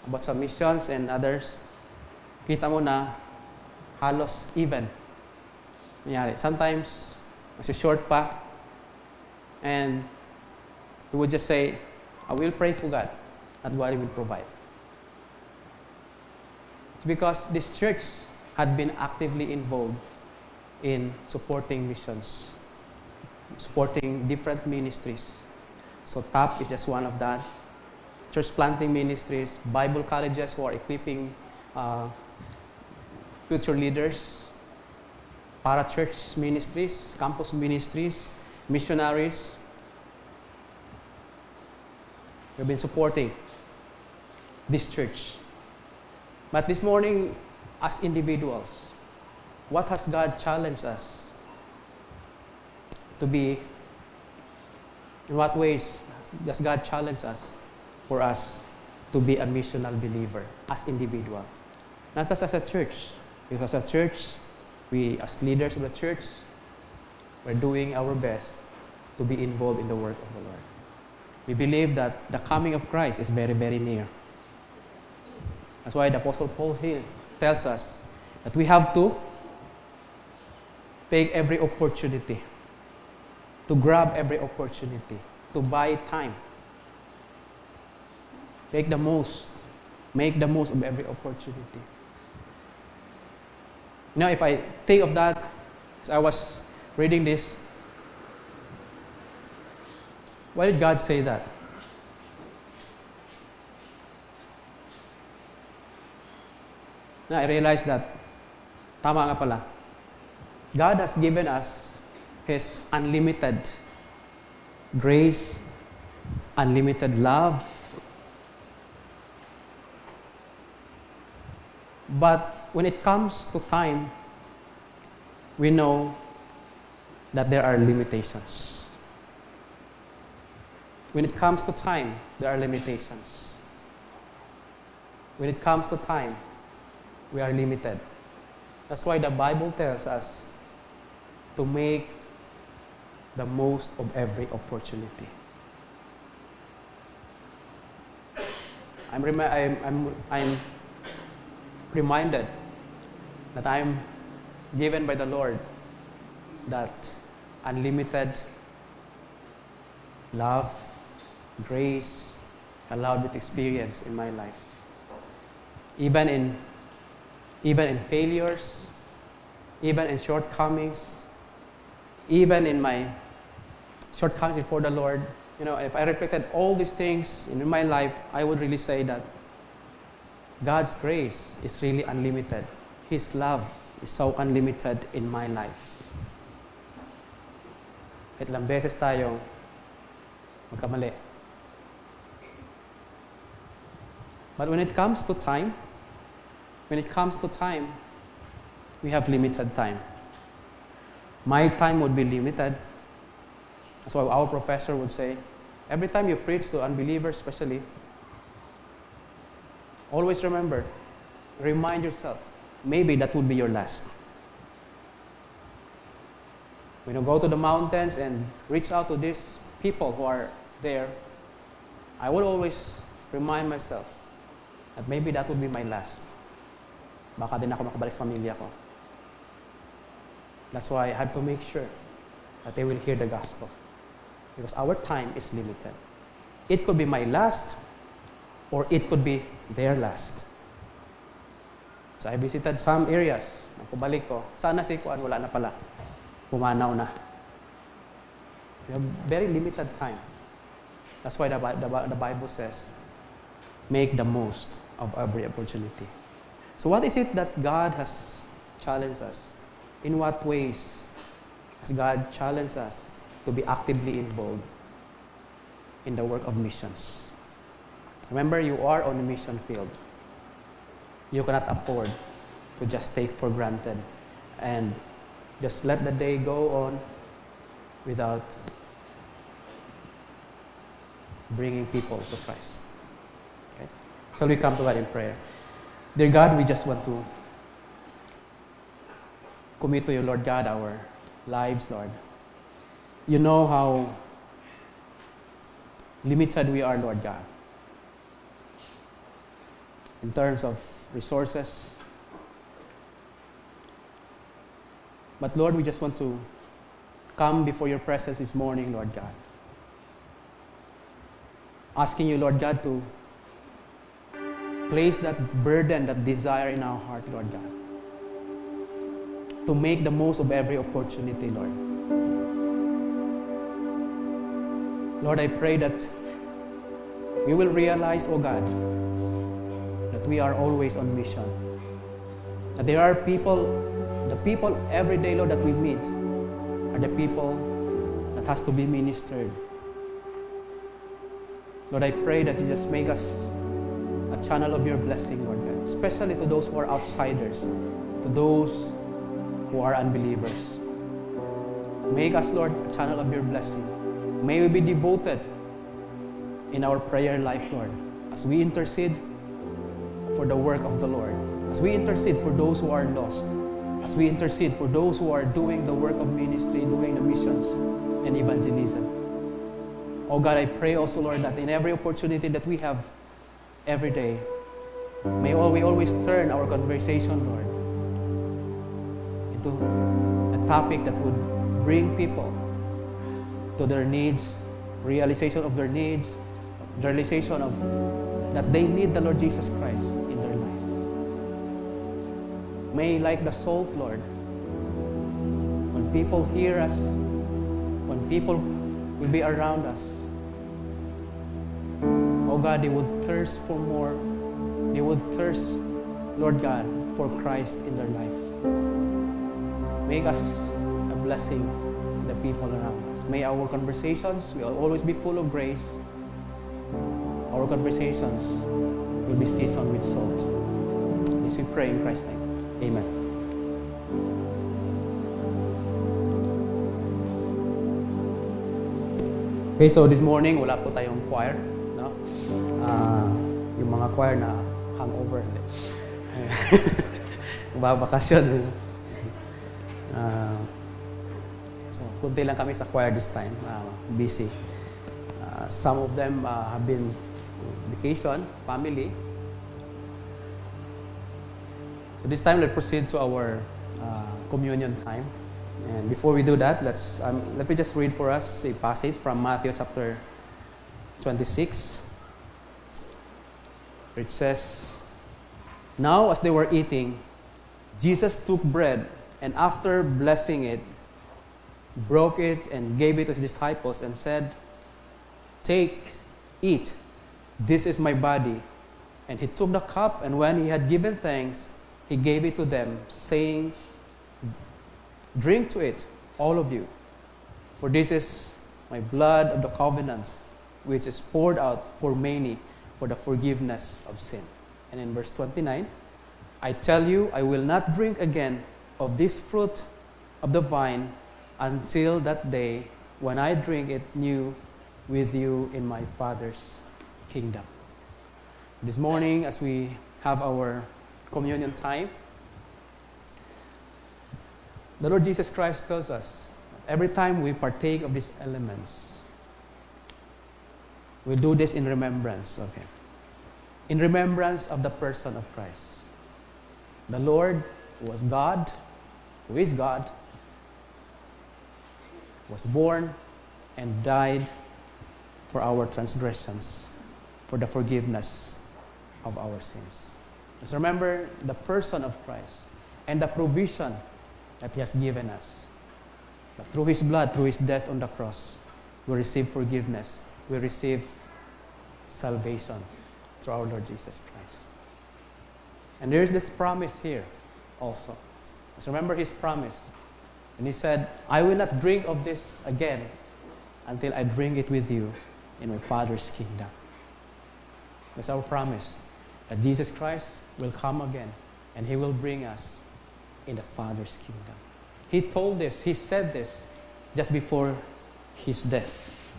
Speaker 5: about sa missions and others, kita mo na halos even. Nangyari. Sometimes, kasi short pa, and we would just say, I will pray to God that God will provide. It's because this church had been actively involved in supporting missions, supporting different ministries. So TAP is just one of that. church planting ministries, Bible colleges who are equipping uh, future leaders, para church ministries, campus ministries, missionaries. We've been supporting this church. But this morning, as individuals, what has God challenged us to be? In what ways does God challenge us for us to be a missional believer as individual? Not just as a church, because as a church, we as leaders of the church, we're doing our best to be involved in the work of the Lord. We believe that the coming of Christ is very, very near. That's why the Apostle Paul here tells us that we have to take every opportunity, to grab every opportunity, to buy time. Take the most, make the most of every opportunity. Now, if I think of that, as I was reading this, why did God say that? Now I realized that, tama nga pala, God has given us His unlimited grace, unlimited love. But when it comes to time, we know that there are limitations. When it comes to time, there are limitations. When it comes to time, we are limited. That's why the Bible tells us to make the most of every opportunity. I'm, remi- I'm, I'm, I'm reminded that I'm given by the Lord that unlimited love, grace, allowed with experience in my life. Even in even in failures, even in shortcomings, even in my shortcomings before the Lord, you know, if I reflected all these things in my life, I would really say that God's grace is really unlimited. His love is so unlimited in my life. Ilang beses tayo magkamali. But when it comes to time, when it comes to time, we have limited time. My time would be limited. Why our professor would say, every time you preach to unbelievers, especially, always remember, remind yourself, maybe that would be your last. When you go to the mountains and reach out to these people who are there, I would always remind myself that maybe that would be my last. Baka din ako makabalik sa pamilya ko. That's why I have to make sure that they will hear the gospel. Because our time is limited. It could be my last, or it could be their last. So I visited some areas. Nang kubalik ko, sana si Kuan wala na pala. Pumanaw na. We have very limited time. That's why the, the Bible says, make the most of every opportunity. So what is it that God has challenged us? In what ways has God challenged us to be actively involved in the work of missions? Remember, you are on a mission field. You cannot afford to just take for granted and just let the day go on without bringing people to Christ. Okay? So we come to God in prayer. Dear God, we just want to commit to you, Lord God, our lives, Lord. You know how limited we are, Lord God, in terms of resources. But Lord, we just want to come before your presence this morning, Lord God. Asking you, Lord God, to place that burden, that desire in our heart, Lord God. To make the most of every opportunity, Lord. Lord, I pray that we will realize, oh God, that we are always on mission. That there are people, the people every day, Lord, that we meet are the people that has to be ministered. Lord, I pray that you just make us a channel of your blessing, Lord God, especially to those who are outsiders, to those who are unbelievers. Make us, Lord, a channel of your blessing. May we be devoted in our prayer life, Lord, as we intercede for the work of the Lord, as we intercede for those who are lost, as we intercede for those who are doing the work of ministry, doing the missions and evangelism. Oh God, I pray also, Lord, that in every opportunity that we have every day, may we always turn our conversation, Lord, into a topic that would bring people to their needs, realization of their needs, realization of that they need the Lord Jesus Christ in their life. May, like the salt, Lord, when people hear us, when people will be around us, oh God, they would thirst for more. They would thirst, Lord God, for Christ in their life. Make us a blessing the people around us. May our conversations will always be full of grace our conversations will be seasoned with salt. This we pray in Christ's name. Amen. Okay, so this morning, wala po tayong choir. No? Ah, yung mga choir na hangover. Babakasyon. Kunti lang kami sa choir this time. Ah, busy. Uh, some of them uh, have been vacation, family. So this time, let's proceed to our uh, communion time. And before we do that, let's um, let me just read for us a passage from Matthew chapter 26. It says, Now as they were eating, Jesus took bread and after blessing it, broke it and gave it to his disciples and said, Take, eat, this is my body. And he took the cup, and when he had given thanks, he gave it to them, saying, Drink to it, all of you, for this is my blood of the covenant, which is poured out for many for the forgiveness of sin. And in verse 29, I tell you, I will not drink again of this fruit of the vine until that day when I drink it new with you in my Father's kingdom. This morning, as we have our communion time, the Lord Jesus Christ tells us every time we partake of these elements, we do this in remembrance of Him, in remembrance of the person of Christ. The Lord, was God, who is God, was born and died for our transgressions, for the forgiveness of our sins. Just remember the person of Christ and the provision that He has given us. That through His blood, through His death on the cross, we receive forgiveness, we receive salvation through our Lord Jesus Christ. And there is this promise here also. Just remember His promise. And He said, I will not drink of this again until I drink it with you in my Father's kingdom. That's our promise that Jesus Christ will come again and He will bring us in the Father's kingdom. He told this, He said this just before His death.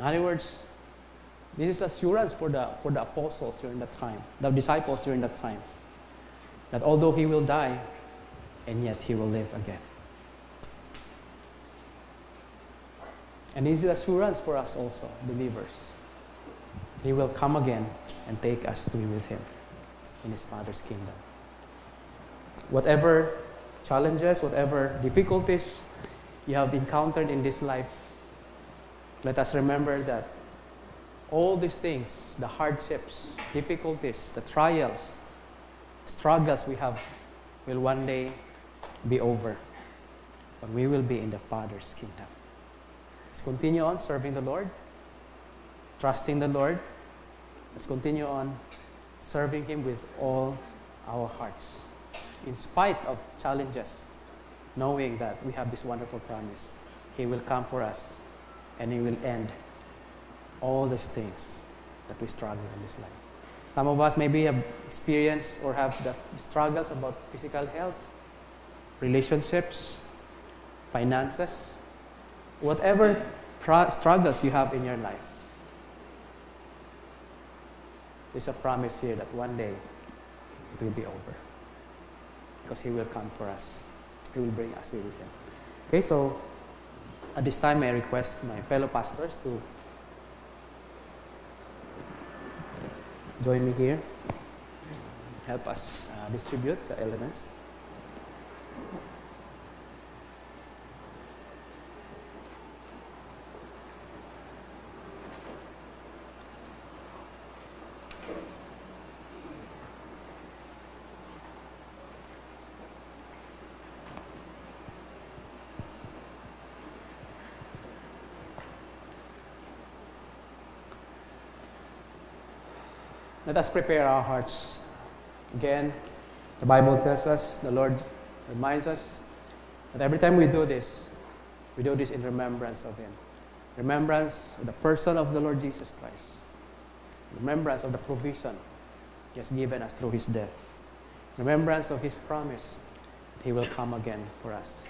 Speaker 5: In other words, this is assurance for the, for the apostles during that time, the disciples during that time, that although He will die, and yet He will live again. And this is assurance for us also, believers. He will come again and take us to be with Him in His Father's kingdom. Whatever challenges, whatever difficulties you have encountered in this life, let us remember that all these things, the hardships, difficulties, the trials, struggles we have, will one day be over. But we will be in the Father's kingdom. Let's continue on serving the Lord. trusting the Lord. Let's continue on serving Him with all our hearts, in spite of challenges, knowing that we have this wonderful promise. He will come for us and He will end all these things that we struggle in this life. Some of us maybe have experienced or have the struggles about physical health, relationships, finances, whatever struggles you have in your life. There's a promise here that one day it will be over. Because He will come for us. He will bring us with Him. Okay, so at this time, I request my fellow pastors to join me here. Help us uh, distribute the elements. Let us prepare our hearts. Again, the Bible tells us, the Lord reminds us that every time we do this, we do this in remembrance of Him. Remembrance of the person of the Lord Jesus Christ. Remembrance of the provision He has given us through His death. Remembrance of His promise that He will come again for us.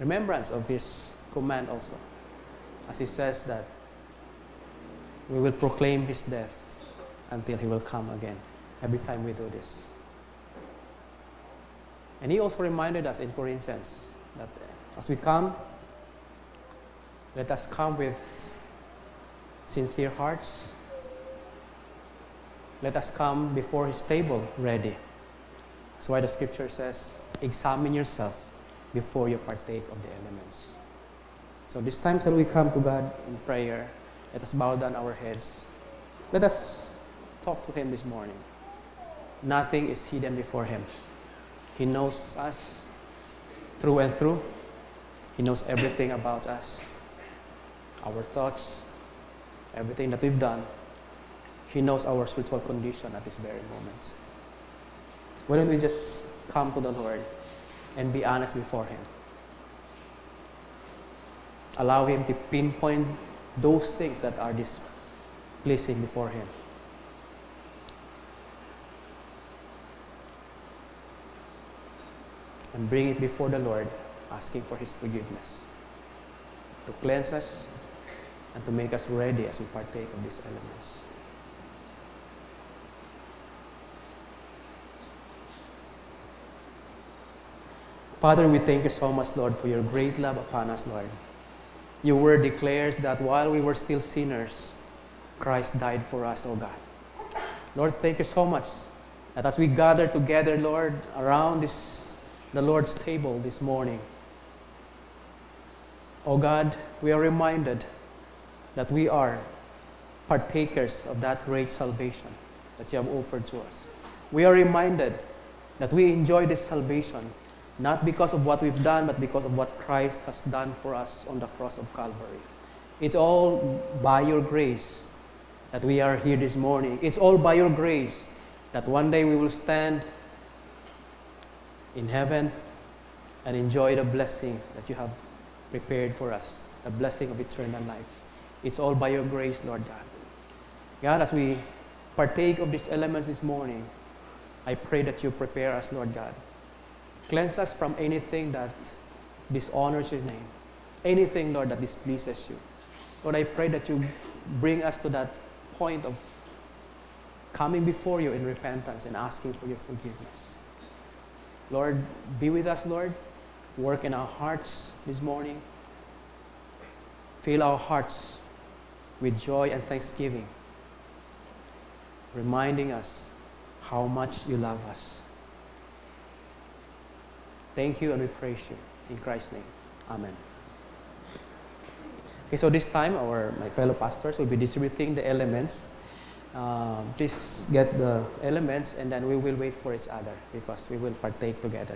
Speaker 5: Remembrance of His command also, as He says that we will proclaim his death until he will come again every time we do this. And he also reminded us in Corinthians that as we come, let us come with sincere hearts. Let us come before his table ready. That's why the scripture says, examine yourself before you partake of the elements. So this time that we come to God in prayer, let us bow down our heads. Let us talk to Him this morning. Nothing is hidden before Him. He knows us through and through. He knows everything about us, our thoughts, everything that we've done. He knows our spiritual condition at this very moment. Why don't we just come to the Lord and be honest before Him? Allow Him to pinpoint those things that are displeasing before Him. And bring it before the Lord, asking for His forgiveness to cleanse us and to make us ready as we partake of these elements. Father, we thank you so much, Lord, for your great love upon us, Lord. Your word declares that while we were still sinners, Christ died for us, O God. Lord, thank you so much that as we gather together, Lord, around this the Lord's table this morning, O God, we are reminded that we are partakers of that great salvation that you have offered to us. We are reminded that we enjoy this salvation not because of what we've done, but because of what Christ has done for us on the cross of Calvary. It's all by your grace that we are here this morning. It's all by your grace that one day we will stand in heaven and enjoy the blessings that you have prepared for us, the blessing of eternal life. It's all by your grace, Lord God. God, as we partake of these elements this morning, I pray that you prepare us, Lord God. Cleanse us from anything that dishonors your name, anything, Lord, that displeases you. Lord, I pray that you bring us to that point of coming before you in repentance and asking for your forgiveness. Lord, be with us, Lord. Work in our hearts this morning. Fill our hearts with joy and thanksgiving, reminding us how much you love us. Thank you and we praise you. In Christ's name. Amen. Okay, so this time our my fellow pastors will be distributing the elements. Um, please get the elements and then we will wait for each other because we will partake together.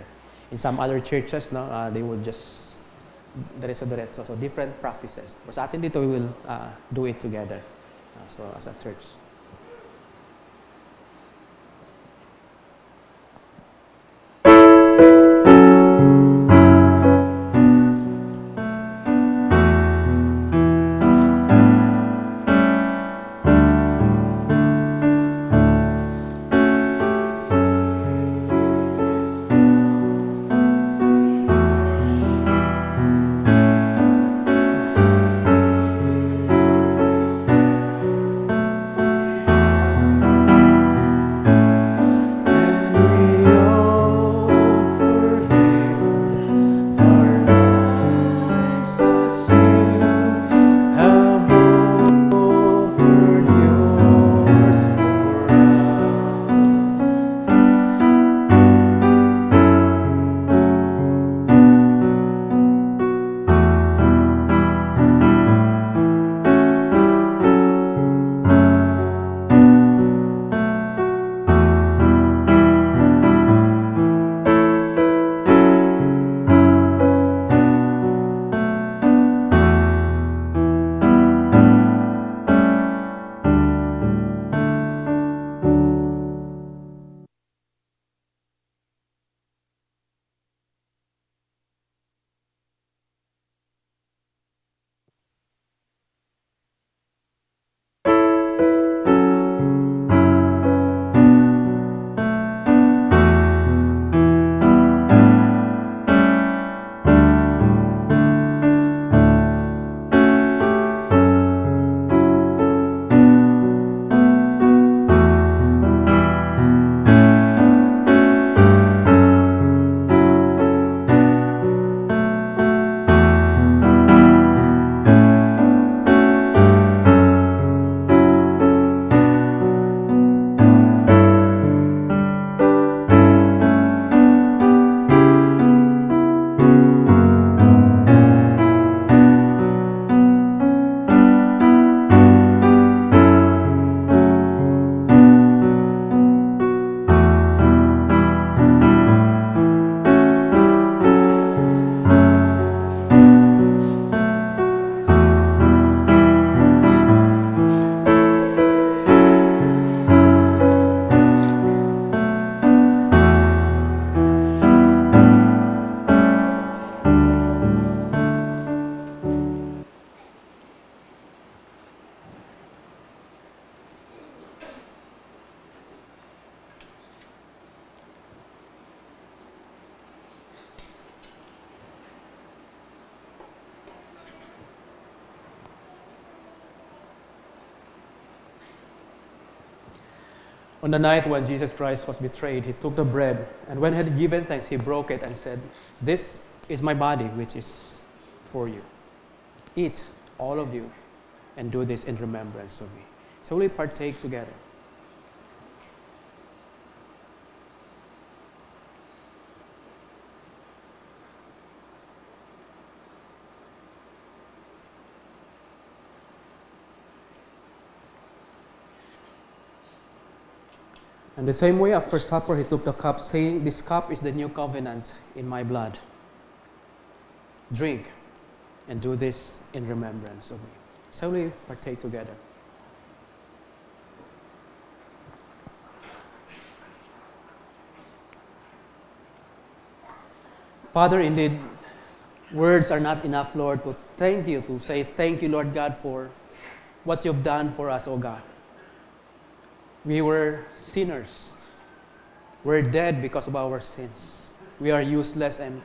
Speaker 5: In some other churches, no, uh, they will just diretso-diretso. So different practices. Pero sa atin dito, we will uh, do it together. Uh, so as a church. On the night when Jesus Christ was betrayed, he took the bread, and when he had given thanks, he broke it and said, This is my body, which is for you. Eat, all of you, and do this in remembrance of me. So we partake together. And the same way, after supper, he took the cup, saying, This cup is the new covenant in my blood. Drink and do this in remembrance of me. So we partake together. Father, indeed, words are not enough, Lord, to thank you, to say thank you, Lord God, for what you've done for us, O God. We were sinners. We're dead because of our sins. We are useless and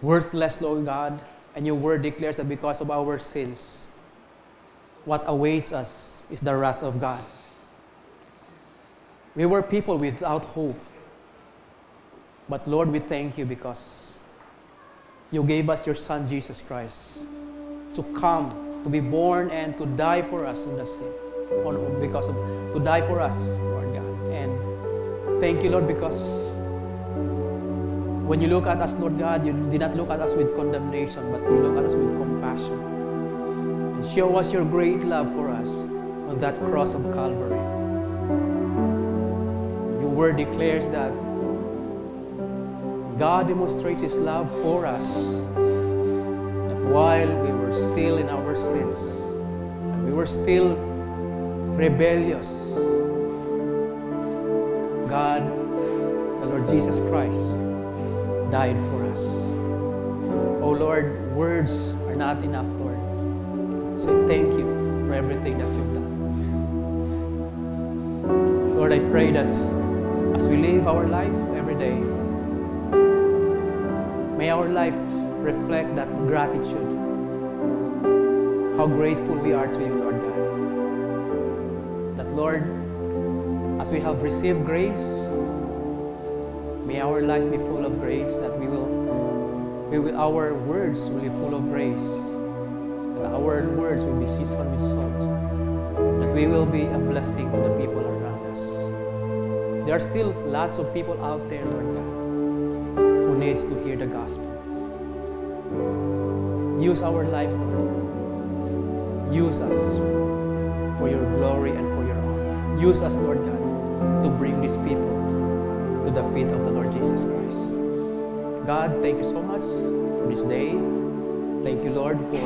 Speaker 5: worthless, Lord God. And your word declares that because of our sins, what awaits us is the wrath of God. We were people without hope. But Lord, we thank you because you gave us your Son, Jesus Christ, to come, to be born, and to die for us in the sin. On, because of, to die for us, Lord God. And thank you, Lord, because when you look at us, Lord God, you did not look at us with condemnation, but you look at us with compassion. And show us your great love for us on that cross of Calvary. Your word declares that God demonstrates His love for us while we were still in our sins, and we were still rebellious, God, the Lord Jesus Christ, died for us. Oh Lord, words are not enough, Lord. Say thank you for everything that you've done. Lord, I pray that as we live our life every day, may our life reflect that gratitude. How grateful we are to you, Lord God. Lord, as we have received grace, may our lives be full of grace, that we will, we will our words will be full of grace, that our words will be seasoned with salt, that we will be a blessing to the people around us. There are still lots of people out there, Lord God, who needs to hear the gospel. Use our lives, Lord. Use us for your glory and for. Use us, Lord God, to bring these people to the feet of the Lord Jesus Christ. God, thank you so much for this day. Thank you, Lord, for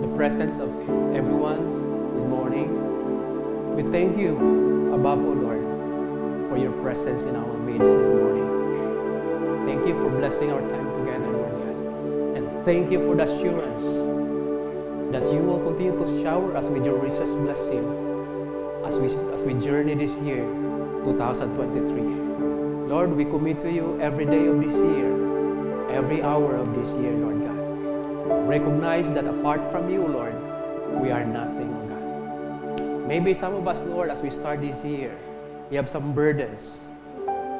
Speaker 5: the presence of everyone this morning. We thank you above all, Lord, for your presence in our midst this morning. Thank you for blessing our time together, Lord God. And thank you for the assurance that you will continue to shower us with your richest blessing as we, as we journey this year, 2023. Lord, we commit to you every day of this year, every hour of this year, Lord God. Recognize that apart from you, Lord, we are nothing, God. Maybe some of us, Lord, as we start this year, we have some burdens,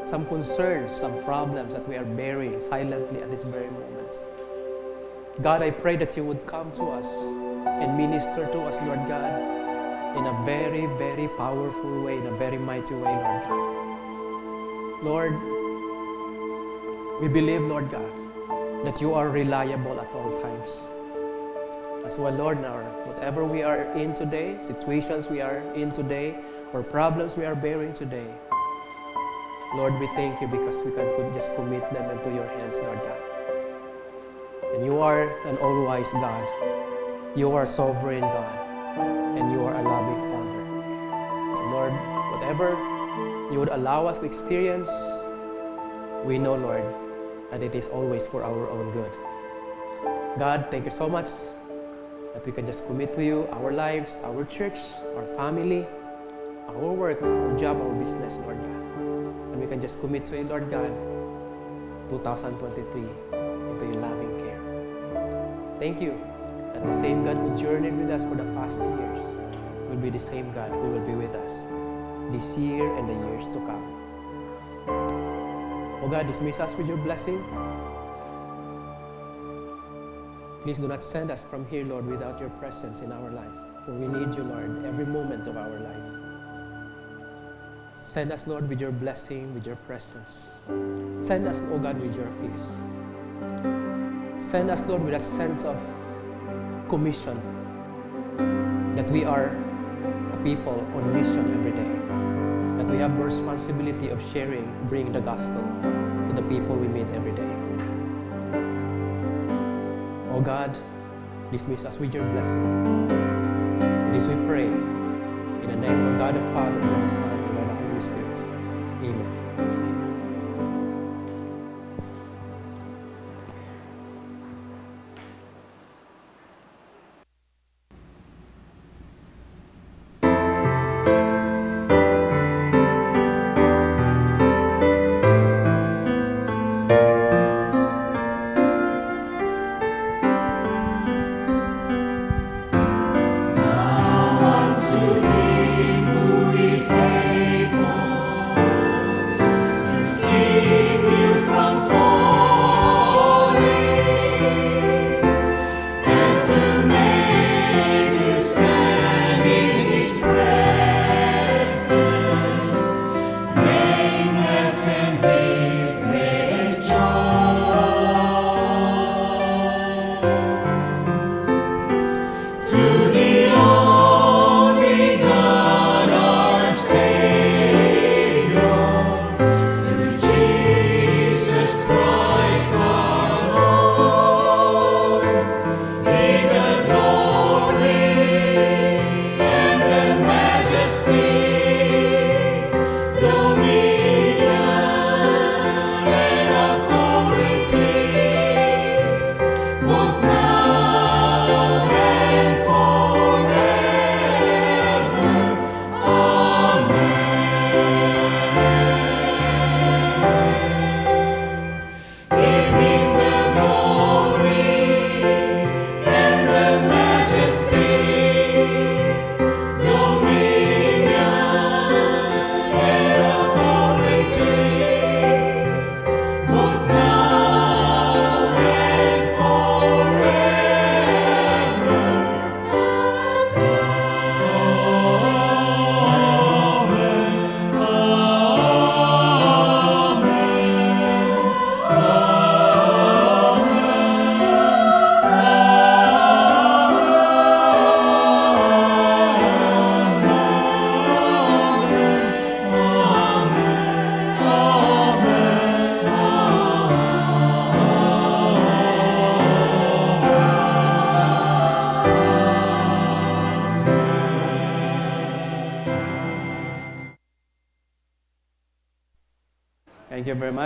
Speaker 5: some concerns, some problems that we are bearing silently at this very moment. God, I pray that you would come to us and minister to us, Lord God, in a very, very powerful way, in a very mighty way, Lord God. Lord, we believe, Lord God, that you are reliable at all times. As well, Lord, now, whatever we are in today, situations we are in today, or problems we are bearing today, Lord, we thank you because we can just commit them into your hands, Lord God. And you are an all wise God. You are sovereign God. And you are a loving Father. So, Lord, whatever you would allow us to experience, we know, Lord, that it is always for our own good. God, thank you so much that we can just commit to you our lives, our church, our family, our work, our job, our business, Lord God. And we can just commit to you, Lord God, 2023 into your loving care. Thank you the same God who journeyed with us for the past years will be the same God who will be with us this year and the years to come. Oh God, dismiss us with your blessing. Please do not send us from here, Lord, without your presence in our life. For we need you, Lord, every moment of our life. Send us, Lord, with your blessing, with your presence. Send us, oh God, with your peace. Send us, Lord, with that sense of commission that we are a people on mission every day. That we have responsibility of sharing, bringing the gospel to the people we meet every day. Oh God, dismiss us with your blessing. This we pray in the name of God the Father, and the Son,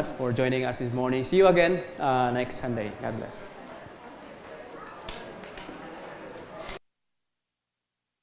Speaker 5: much for joining us this morning. See you again uh, next Sunday. God bless.